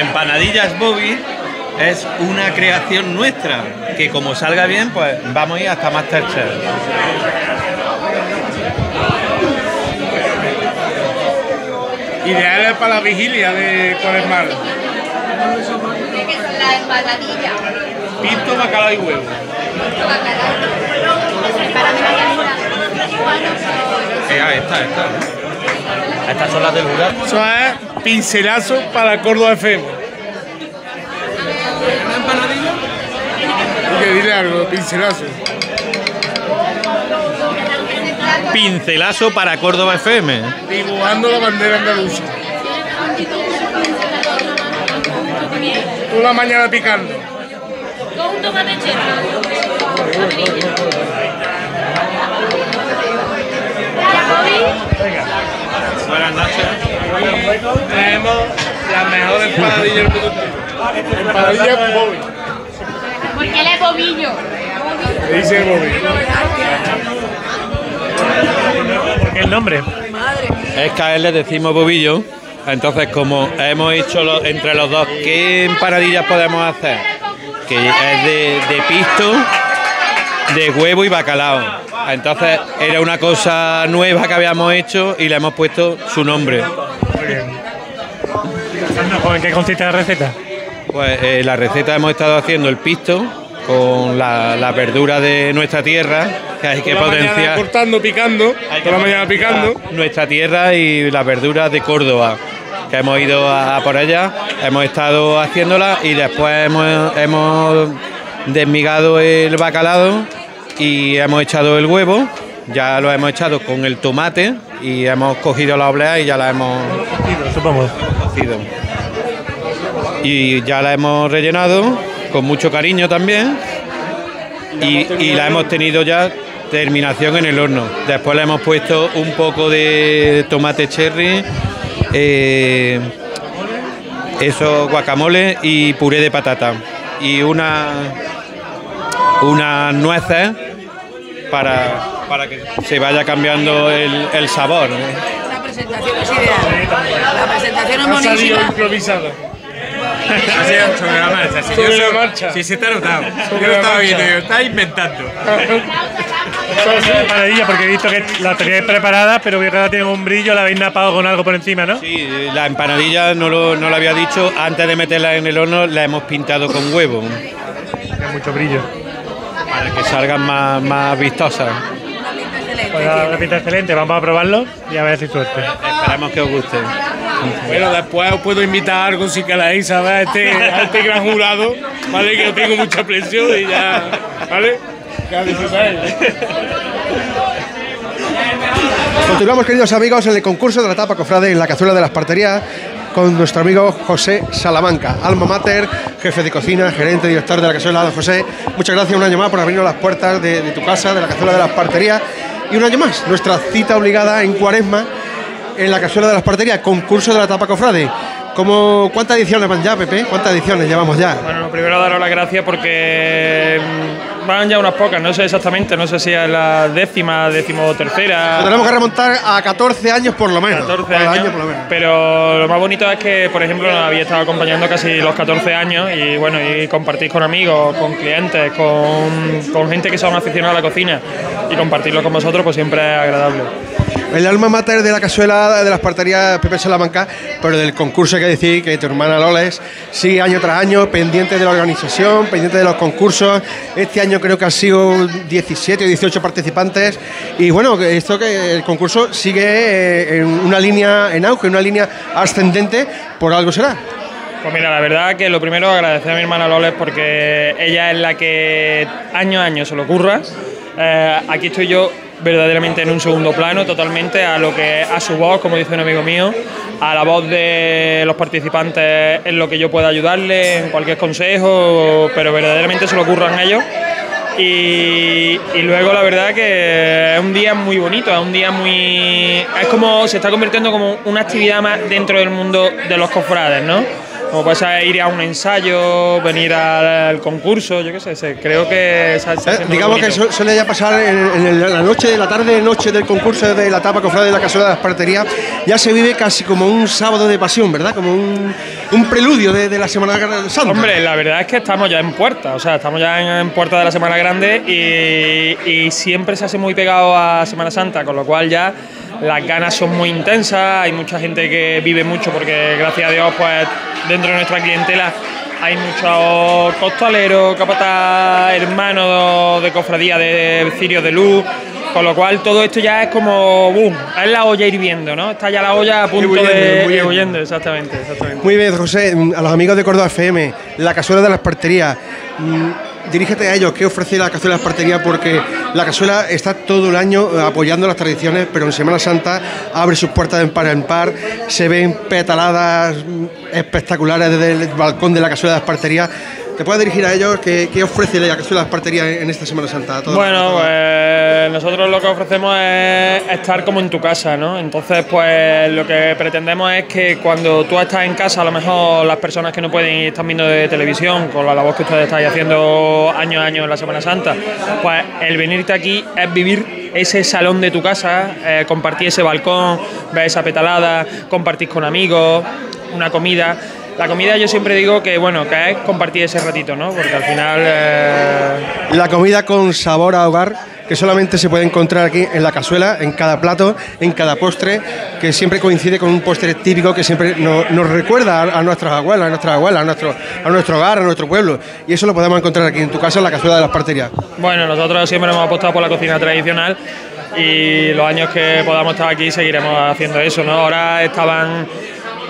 Empanadillas Bobby es una creación nuestra, que como salga bien, pues vamos a ir hasta Masterchef. Ideales para la vigilia de Cuaresmal. La empanadilla. Pinto, bacalao y huevo. Eh, ah, esta, esta. Estas son las del jurado. Eso es pincelazo para Córdoba FM. Que dile algo, pincelazo. Pincelazo para Córdoba FM. Dibujando la bandera andaluza. Una mañana picando. Con un tomate Buenas noches. Tenemos las mejores empanadillas del mundo. Empanadillas Bobby. Porque él es bobillo. Le dice Bobby. ¿Por qué el nombre? Es que a él le decimos bobillo. Entonces, como hemos hecho lo- entre los dos, ¿qué empanadillas podemos hacer? Que es de, de pisto, de huevo y bacalao. Entonces, era una cosa nueva que habíamos hecho y le hemos puesto su nombre. Muy bien. ¿En qué consiste la receta? Pues eh, la receta hemos estado haciendo el pisto con la, la verdura de nuestra tierra, que hay que Toda la mañana potenciar. cortando, picando. Toda la mañana picando. nuestra tierra y las verduras de Córdoba, que hemos ido a, a por ellas, hemos estado haciéndolas y después hemos, hemos desmigado el bacalao y hemos echado el huevo, ya lo hemos echado con el tomate y hemos cogido la oblea y ya la hemos cocido. Y ya la hemos rellenado con mucho cariño también y, y la hemos tenido ya terminación en el horno. Después le hemos puesto un poco de tomate cherry, eh, eso guacamole y puré de patata y una unas nueces para, para que se vaya cambiando el, el sabor. La presentación es ideal. La presentación es Ha salido buenísima. improvisada. Ha sido sobre la marcha. Si Sobre yo la marcha. Sí, se está notado. Sobre yo lo estaba viendo, yo estaba inventando. Una empanadilla, porque he visto que la tenéis preparada, pero veo que ahora tiene un brillo, la habéis napado con algo por encima, ¿no? Sí, la empanadilla no lo, no lo había dicho, antes de meterla en el horno la hemos pintado con huevo. Tiene mucho brillo. Para que salgan más, más vistosas. Pues la pinta excelente, vamos a probarlo y a ver si suerte. Esperamos que os guste. Bueno, después os puedo invitar algo si queréis, ¿sabes? A este, a este gran jurado, ¿vale? Que yo tengo mucha presión y ya, ¿vale? Ya. Continuamos, queridos amigos, en el concurso de la tapa cofrade en la cazuela de las parterías con nuestro amigo José Salamanca, alma mater, jefe de cocina, gerente, director de la cazuela. José, muchas gracias un año más por abrirnos las puertas de, de tu casa, de la cazuela de las parterías. Y un año más, nuestra cita obligada en Cuaresma en la cazuela de las parterías, concurso de la tapa cofrade. ¿Cómo, ¿Cuántas ediciones van ya, Pepe? ¿Cuántas ediciones llevamos ya? Bueno, lo primero daros las gracias porque mm, van ya unas pocas, no sé exactamente, no sé si es la décima, decimotercera. Lo tenemos que remontar a 14 años por lo menos. 14 Al años, año por lo menos. pero lo más bonito es que, por ejemplo, nos había estado acompañando casi los 14 años y bueno, y compartir con amigos, con clientes, con, con gente que son aficionados a la cocina y compartirlo con vosotros pues siempre es agradable. El alma mater de la cazuela de la espartería Pepe Salamanca, pero del concurso hay que decir que tu hermana Loles sigue año tras año pendiente de la organización, pendiente de los concursos. Este año creo que han sido 17 o 18 participantes y bueno, esto que el concurso sigue eh, en una línea en auge, en una línea ascendente, por algo será. Pues mira, la verdad que lo primero agradecer a mi hermana Loles porque ella es la que año a año se lo ocurra. Eh, aquí estoy yo verdaderamente en un segundo plano, totalmente a lo que a su voz, como dice un amigo mío, a la voz de los participantes en lo que yo pueda ayudarle, en cualquier consejo, pero verdaderamente se lo ocurran ellos. Y, y luego la verdad que es un día muy bonito, es un día muy... Es como, se está convirtiendo como una actividad más dentro del mundo de los cofrades, ¿no? Como puede ser ir a un ensayo, venir al concurso, yo qué sé, sé, creo que... está- está Eh, digamos que suele ya pasar en, en la noche, la tarde, noche del concurso de la tapa cofrade de la cazuela de la espartería, ya se vive casi como un sábado de pasión, ¿verdad? Como un, un preludio de, de la Semana Santa. Hombre, la verdad es que estamos ya en puerta, o sea, estamos ya en, en puerta de la Semana Grande y, y siempre se hace muy pegado a Semana Santa, con lo cual ya las ganas son muy intensas, hay mucha gente que vive mucho porque gracias a Dios, pues dentro de nuestra clientela hay muchos costaleros, capataz, hermanos de cofradía de cirios de luz, con lo cual todo esto ya es como, boom, es la olla hirviendo, ¿no? Está ya la olla a punto Ebulliendo, de ebulliendo. ebulliendo, exactamente, exactamente. Muy bien, José, a los amigos de Córdoba FM, la cazuela de la espartería, mm, dirígete a ellos, ¿qué ofrece la cazuela espartería? Porque la cazuela está todo el año eh, apoyando las tradiciones, pero en Semana Santa abre sus puertas de par en par, se ven petaladas mm, espectaculares desde el balcón de la cazuela de espartería. ¿Te puedes dirigir a ellos? ¿Qué, qué ofrece la cazuela de la espartería en esta Semana Santa? Bueno, pues nosotros lo que ofrecemos es estar como en tu casa, ¿no? Entonces, pues lo que pretendemos es que cuando tú estás en casa, a lo mejor las personas que no pueden ir están viendo de televisión, con la labor que ustedes estáis haciendo año a año en la Semana Santa, pues el venirte aquí es vivir ese salón de tu casa, eh, compartir ese balcón, ver esa petalada, compartir con amigos, una comida. La comida yo siempre digo que bueno, que es compartir ese ratito, ¿no? Porque al final eh, La comida con sabor a hogar que solamente se puede encontrar aquí en la cazuela, en cada plato, en cada postre, que siempre coincide con un postre típico que siempre no- nos recuerda a, a nuestras abuelas, a nuestras abuelas, a nuestro, a nuestro hogar, a nuestro pueblo. Y eso lo podemos encontrar aquí en tu casa, en la cazuela de las parterías. Bueno, nosotros siempre hemos apostado por la cocina tradicional y los años que podamos estar aquí seguiremos haciendo eso, ¿no? Ahora estaban,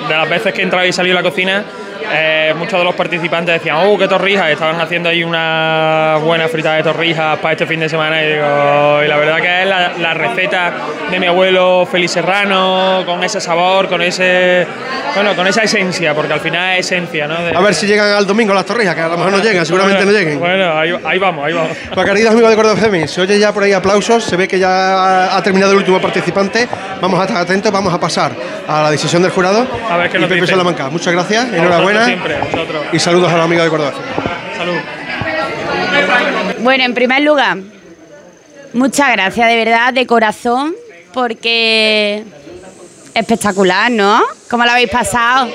de las veces que he entrado y salido de la cocina, eh, muchos de los participantes decían, oh, qué torrijas, estaban haciendo ahí una buena frita de torrijas para este fin de semana y, digo, y la verdad que es la, la receta de mi abuelo Félix Serrano, con ese sabor, con ese, bueno, con esa esencia, porque al final es esencia, ¿no? De- A ver si llegan al domingo las torrijas, que a lo mejor no llegan, seguramente Bueno, no lleguen. Bueno, ahí, ahí vamos, ahí vamos. Pues queridos amigos de Córdoba FM, se oye ya por ahí aplausos, se ve que ya ha terminado el último participante. Vamos a estar atentos, vamos a pasar a la decisión del jurado. A ver qué y nos Pepe. Salamanca, muchas gracias, enhorabuena. Siempre, vosotros. Y saludos a los amigos de Córdoba. Salud. Bueno, en primer lugar, muchas gracias de verdad, de corazón, porque espectacular, ¿no? ¿Cómo lo habéis pasado?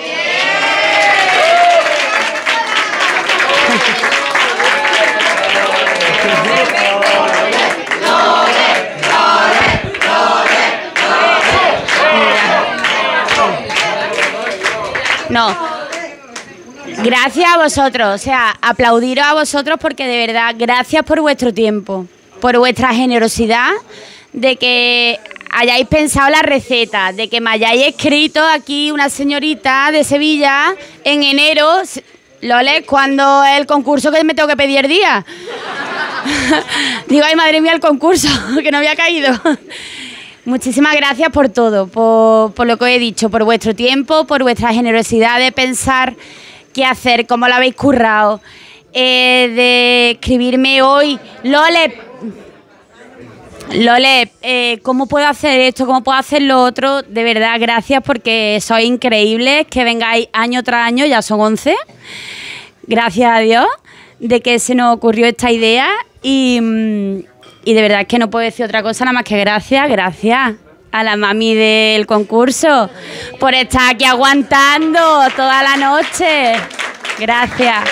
No. Gracias a vosotros, o sea, aplaudiros a vosotros porque de verdad, gracias por vuestro tiempo, por vuestra generosidad, de que hayáis pensado la receta, de que me hayáis escrito aquí una señorita de Sevilla en enero. Lole, ¿cuándo es el concurso que me tengo que pedir día? Digo, ay, madre mía, el concurso, que no había caído. Muchísimas gracias por todo, por, por lo que os he dicho, por vuestro tiempo, por vuestra generosidad de pensar qué hacer, cómo lo habéis currado, eh, de escribirme hoy, Lole, Lole, eh, ¿cómo puedo hacer esto? ¿Cómo puedo hacer lo otro? De verdad, gracias porque sois increíbles, que vengáis año tras año, ya son 11. Gracias a Dios. de que se nos ocurrió esta idea y, mm, y de verdad que no puedo decir otra cosa nada más que gracias, gracias a la mami del concurso por estar aquí aguantando toda la noche. Gracias.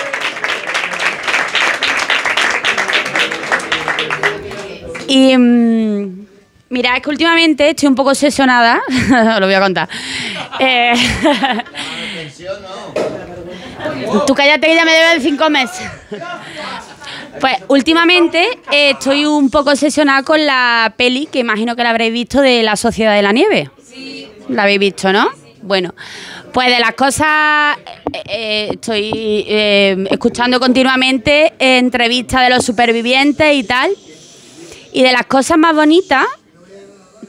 Y mm, mira, es que últimamente estoy un poco obsesionada, os lo voy a contar. Eh, tú cállate que ya me debes cinco meses. Pues últimamente eh, estoy un poco obsesionada con la peli, que imagino que la habréis visto, de La Sociedad de la Nieve. La habéis visto, ¿no? Bueno, pues de las cosas, eh, eh, estoy escuchando continuamente entrevistas de los supervivientes y tal. Y de las cosas más bonitas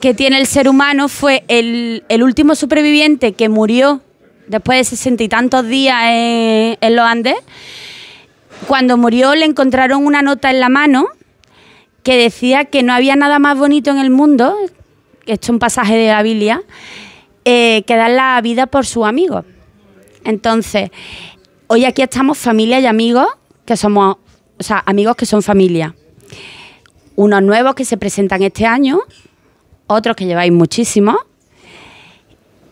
que tiene el ser humano fue el, último superviviente que murió después de sesenta y tantos días en los Andes. Cuando murió le encontraron una nota en la mano que decía que no había nada más bonito en el mundo, esto es un pasaje de la Biblia, eh, que dar la vida por su amigo. Entonces, hoy aquí estamos familia y amigos, que somos, o sea, amigos que son familia. Unos nuevos que se presentan este año, otros que lleváis muchísimo.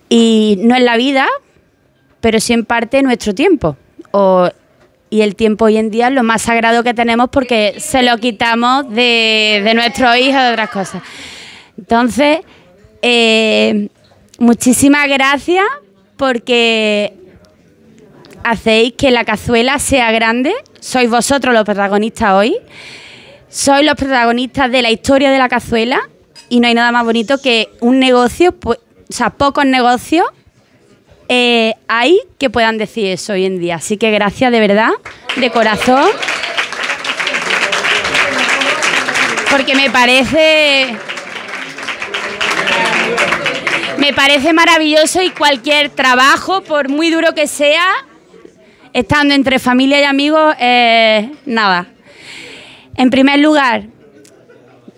Y no es la vida, pero sí en parte nuestro tiempo. O- y el tiempo hoy en día es lo más sagrado que tenemos porque se lo quitamos de, de nuestros hijos, de otras cosas. Entonces, eh, muchísimas gracias porque hacéis que la cazuela sea grande. Sois vosotros los protagonistas hoy. Sois los protagonistas de la historia de la cazuela y no hay nada más bonito que un negocio, pues, o sea, pocos negocios eh, hay que puedan decir eso hoy en día. Así que gracias de verdad, de corazón. Porque me parece. Me parece maravilloso y cualquier trabajo, por muy duro que sea, estando entre familia y amigos, eh, nada. En primer lugar,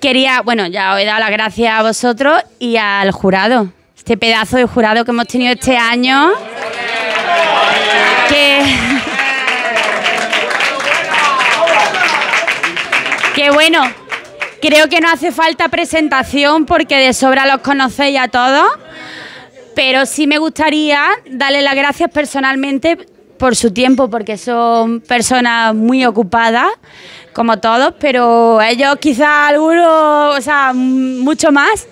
quería, bueno, ya os he dado las gracias a vosotros y al jurado. Este pedazo de jurado que hemos tenido este año. Que. Bueno, creo que no hace falta presentación porque de sobra los conocéis a todos. Pero sí me gustaría darle las gracias personalmente por su tiempo, porque son personas muy ocupadas, como todos, pero ellos quizás algunos, o sea, mucho más,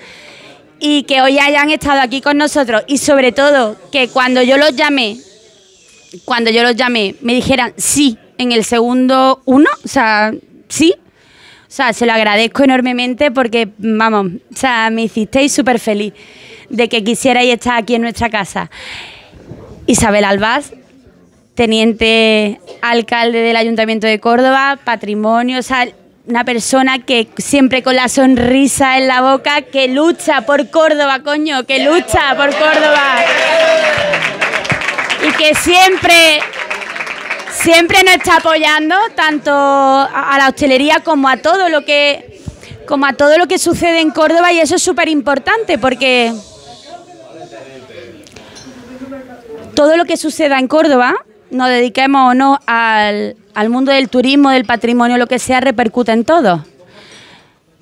y que hoy hayan estado aquí con nosotros. Y sobre todo, que cuando yo los llamé, cuando yo los llamé, me dijeran sí en el segundo uno, o sea, sí. O sea, se lo agradezco enormemente porque, vamos, o sea, me hicisteis súper feliz de que quisierais estar aquí en nuestra casa. Isabel Albaz, teniente alcalde del Ayuntamiento de Córdoba, patrimonio, o sea, una persona que siempre con la sonrisa en la boca, que lucha por Córdoba, coño, que lucha por Córdoba. Y que siempre siempre nos está apoyando tanto a la hostelería como a todo lo que como a todo lo que sucede en Córdoba y eso es súper importante porque todo lo que suceda en Córdoba, nos dediquemos o no al, al mundo del turismo, del patrimonio, lo que sea, repercute en todo.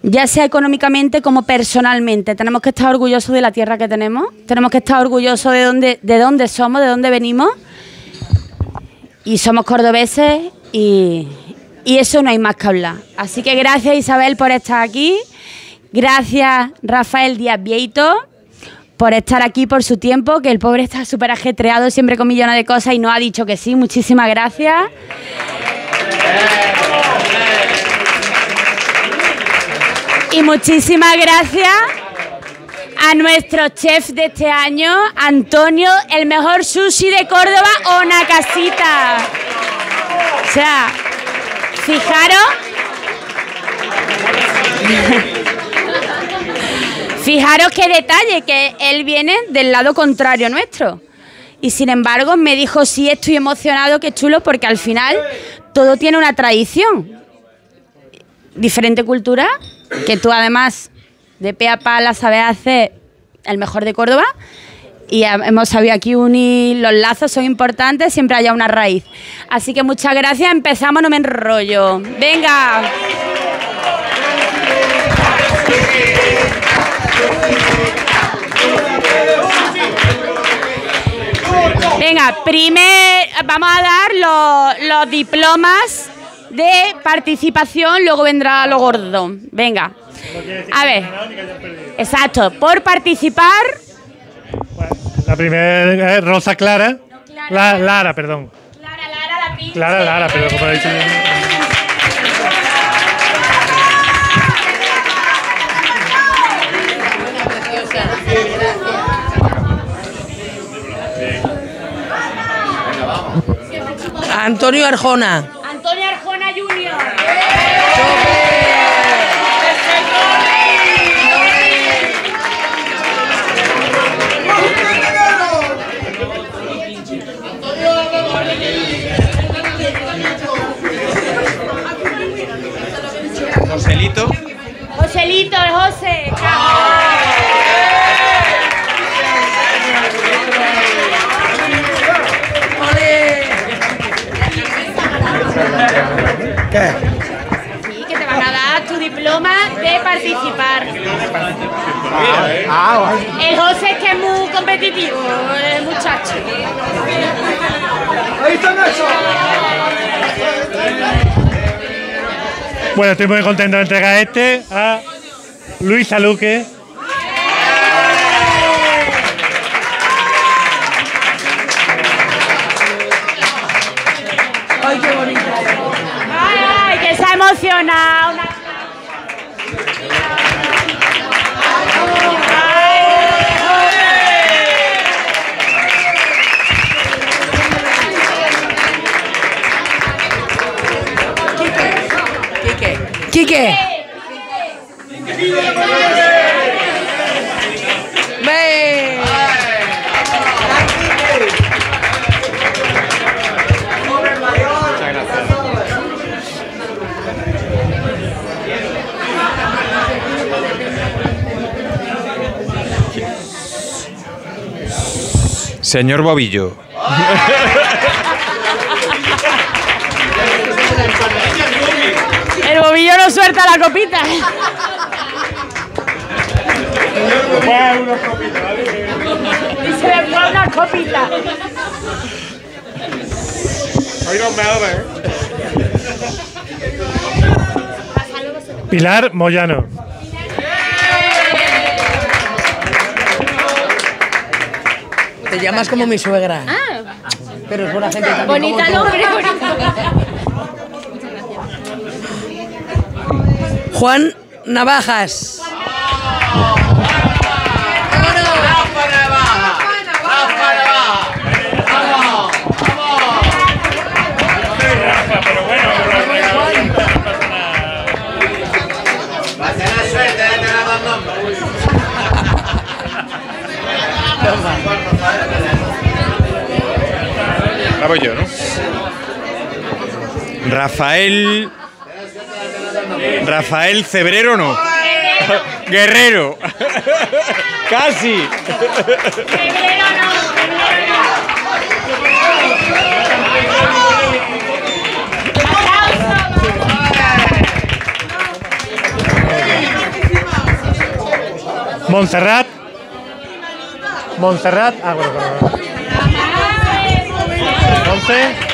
Ya sea económicamente como personalmente. Tenemos que estar orgullosos de la tierra que tenemos, tenemos que estar orgullosos de dónde, de dónde somos, de dónde venimos y somos cordobeses y, y eso no hay más que hablar. Así que gracias Isabel por estar aquí, gracias Rafael Díaz Vieito por estar aquí, por su tiempo, que el pobre está súper ajetreado, siempre con millones de cosas y no ha dicho que sí. Muchísimas gracias. Y muchísimas gracias a nuestro chef de este año, Antonio, el mejor sushi de Córdoba o Nakasita. O sea, fijaros. Fijaros qué detalle, que él viene del lado contrario nuestro. Y sin embargo me dijo, sí, estoy emocionado, qué chulo, porque al final todo tiene una tradición. Diferente cultura, que tú además de pe a sabes hacer el mejor de Córdoba, y hemos sabido aquí unir los lazos, son importantes, siempre haya una raíz. Así que muchas gracias, empezamos, no me enrollo. Venga. Venga, primer, vamos a dar los, los diplomas de participación, luego vendrá lo gordo. Venga. A ver. Exacto, por participar, La primera es Rosa Clara. La, Lara, perdón. Clara, Lara, pero como he dicho. Antonio Arjona. Antonio Arjona Junior. ¿Qué? Sí, que te van a dar tu diploma de participar. Ah, El José es que es muy competitivo, el muchacho. Ahí está Nacho. Bueno, estoy muy contento de entregar este a Luisa Luque. Señor Bobillo. El bobillo no suelta la copita. Dice después una copita. Hoy no me abre, ¿eh? Pilar Moyano. Llamas como mi suegra. Pero es buena gente también. Bonita nombre, bonita. Juan Navajas. Rafael. Rafael Cebrero no. Guerrero. Casi. Montserrat. Montserrat. Ah, bueno, bueno, bueno. Jose.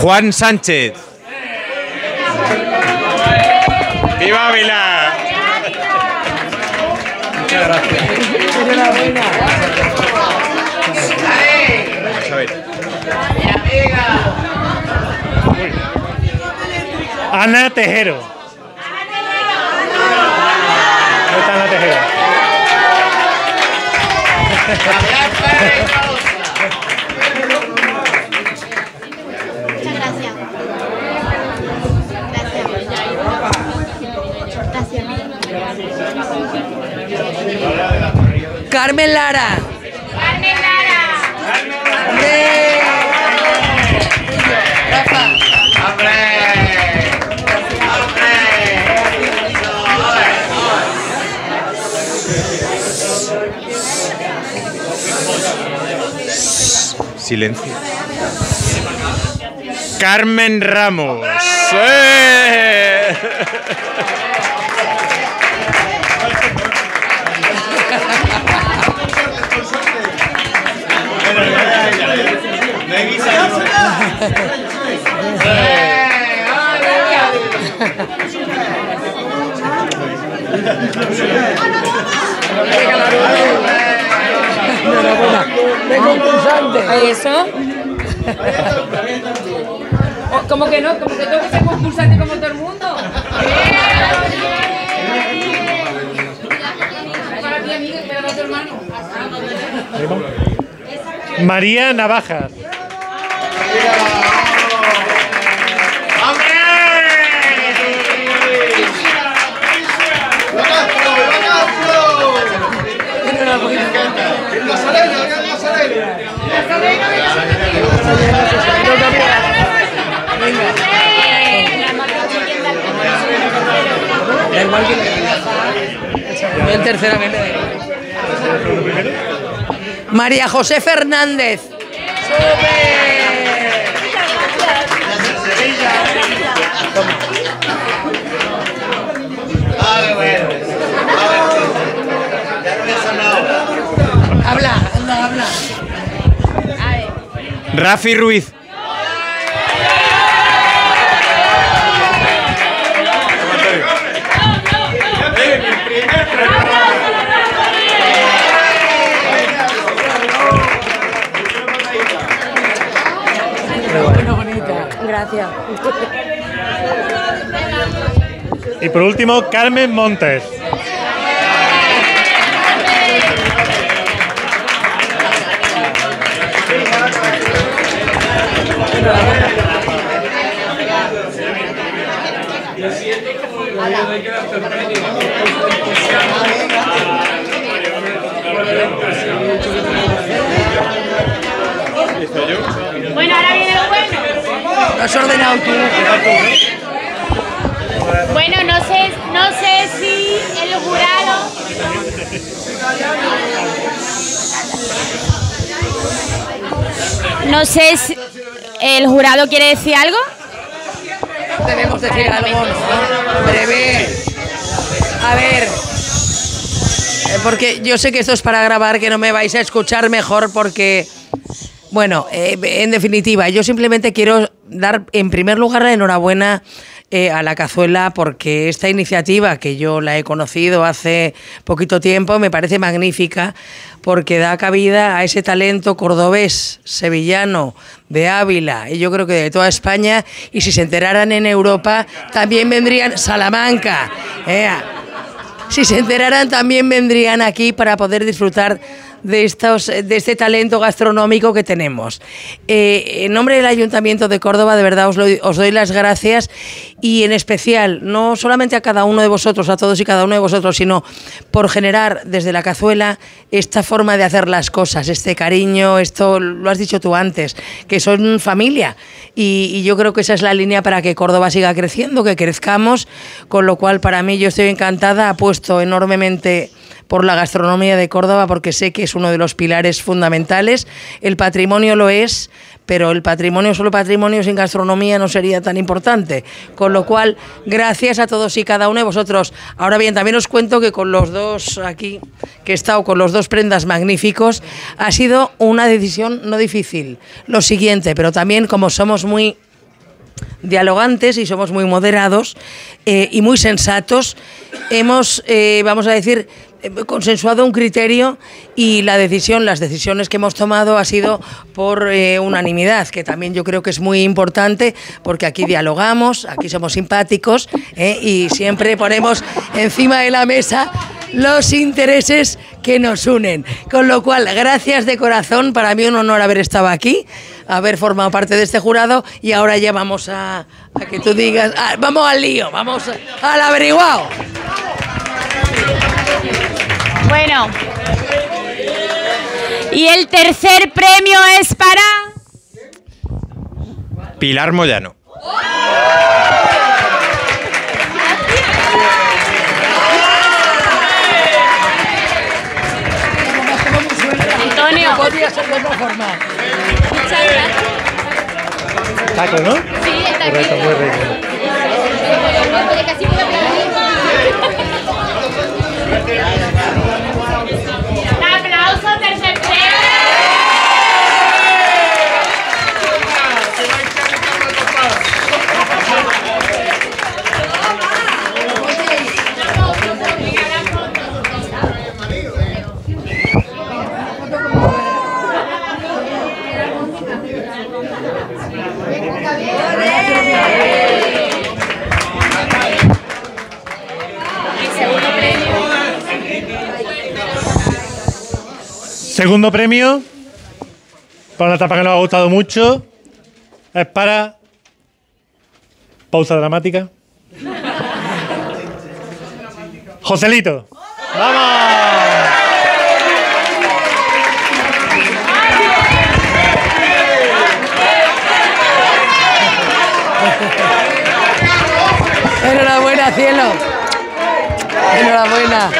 Juan Sánchez. ¡Viva Ávila! Muchas gracias. Ana Tejero. Carmen Lara. Carmen Lara. ¡Hombre! Rafa. Silencio. Carmen Ramos. Enhorabuena. De concursante. ¿Ahí eso? Oh, ¿Cómo que no? ¿Cómo que tengo que ser concursante como todo el mundo? María Navajas. Voy en tercera vez. María José Fernández. Habla, anda, habla. Rafi Ruiz. Gracias. Y por último, Carmen Montes. Bueno, ahora. Lo has ordenado tú. Bueno, no sé, no sé si el jurado. No sé si el jurado quiere decir algo. Debemos decir algo, ¿no? Breve. A ver. Eh, Porque yo sé que esto es para grabar, que no me vais a escuchar mejor porque... Bueno, eh, en definitiva, yo simplemente quiero dar en primer lugar la enhorabuena eh, a la cazuela porque esta iniciativa que yo la he conocido hace poquito tiempo me parece magnífica porque da cabida a ese talento cordobés, sevillano, de Ávila y yo creo que de toda España y si se enteraran en Europa también vendrían Salamanca. eh, si se enteraran también vendrían aquí para poder disfrutar de, estos, de este talento gastronómico que tenemos. Eh, en nombre del Ayuntamiento de Córdoba, de verdad os, doy las gracias y en especial, no solamente a cada uno de vosotros, a todos y cada uno de vosotros, sino por generar desde la cazuela esta forma de hacer las cosas, este cariño, esto lo has dicho tú antes, que son familia. Y, y yo creo que esa es la línea para que Córdoba siga creciendo, que crezcamos, con lo cual para mí yo estoy encantada, apuesto enormemente por la gastronomía de Córdoba porque sé que es uno de los pilares fundamentales. El patrimonio lo es, pero el patrimonio, solo patrimonio sin gastronomía no sería tan importante. Con lo cual, gracias a todos y cada uno de vosotros. Ahora bien, también os cuento que con los dos aquí, que he estado con los dos prendas magníficos, ha sido una decisión no difícil. Lo siguiente, pero también como somos muy dialogantes y somos muy moderados eh, y muy sensatos, hemos, eh, vamos a decir, consensuado un criterio y la decisión, las decisiones que hemos tomado ha sido por eh, unanimidad, que también yo creo que es muy importante porque aquí dialogamos, aquí somos simpáticos eh, y siempre ponemos encima de la mesa los intereses que nos unen. Con lo cual, gracias de corazón, para mí un honor haber estado aquí, haber formado parte de este jurado y ahora ya vamos a, que tú digas, vamos al lío, vamos al averiguado. Bueno. Y el tercer premio es para. Pilar Moyano. Antonio. Podría ser de otra forma. Taco, ¿no? Sí, está Correcto, muy rico. Segundo premio, para una etapa que nos ha gustado mucho, es para. Pausa dramática. Joselito. Enhorabuena, cielo. Enhorabuena.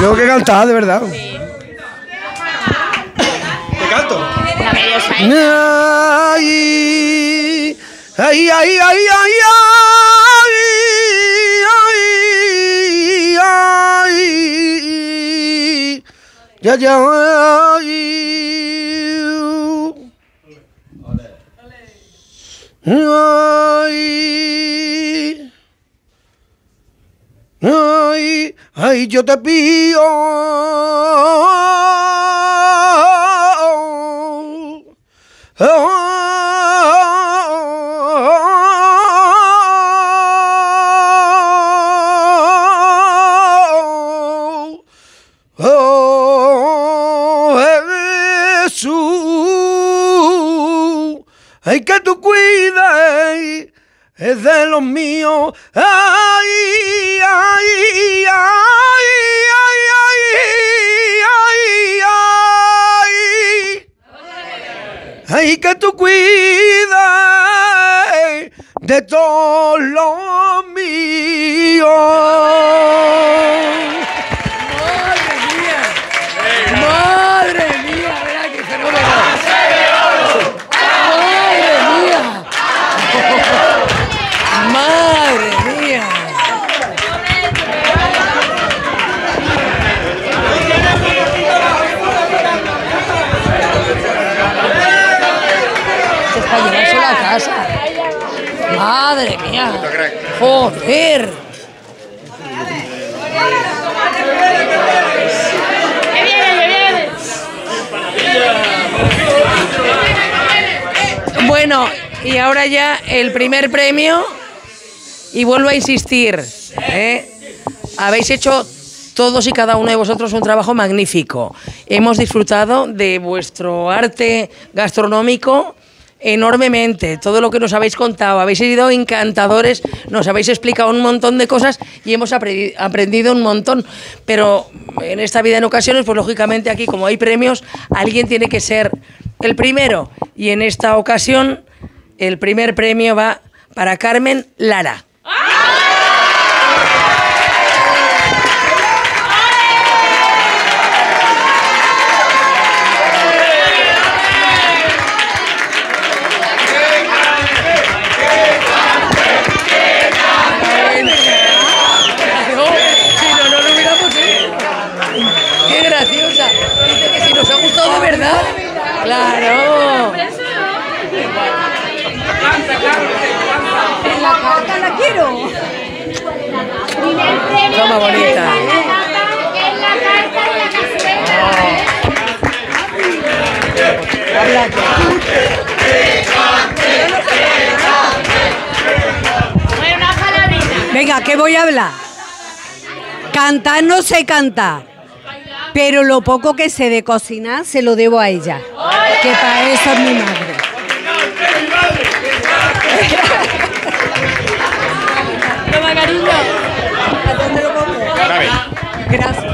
Tengo que cantar, de verdad. ¿Te canto? Ay, ay, ay, ay, ay, ay, ay, ay, ya, ya, ay. Ay, ay, ay, yo te pido. Oh, hay que tú cuides, es de los míos. Ay, ay, ay, ay, ay, ay, ay. Ay, que tú cuides de todos los míos. ¡Madre mía! ¡Joder! Bueno, y ahora ya el primer premio. Y vuelvo a insistir. ¿eh? Habéis hecho todos y cada uno de vosotros un trabajo magnífico. Hemos disfrutado de vuestro arte gastronómico enormemente. Todo lo que nos habéis contado. Habéis sido encantadores. Nos habéis explicado un montón de cosas y hemos apre- aprendido un montón. Pero en esta vida en ocasiones, pues lógicamente aquí como hay premios, alguien tiene que ser el primero. Y en esta ocasión el primer premio va para Carmen Lara. Si Venga, ¿qué voy a hablar? Cantar no sé cantar, pero lo poco que sé de cocinar se lo debo a ella, que para eso es mi madre. Gracias.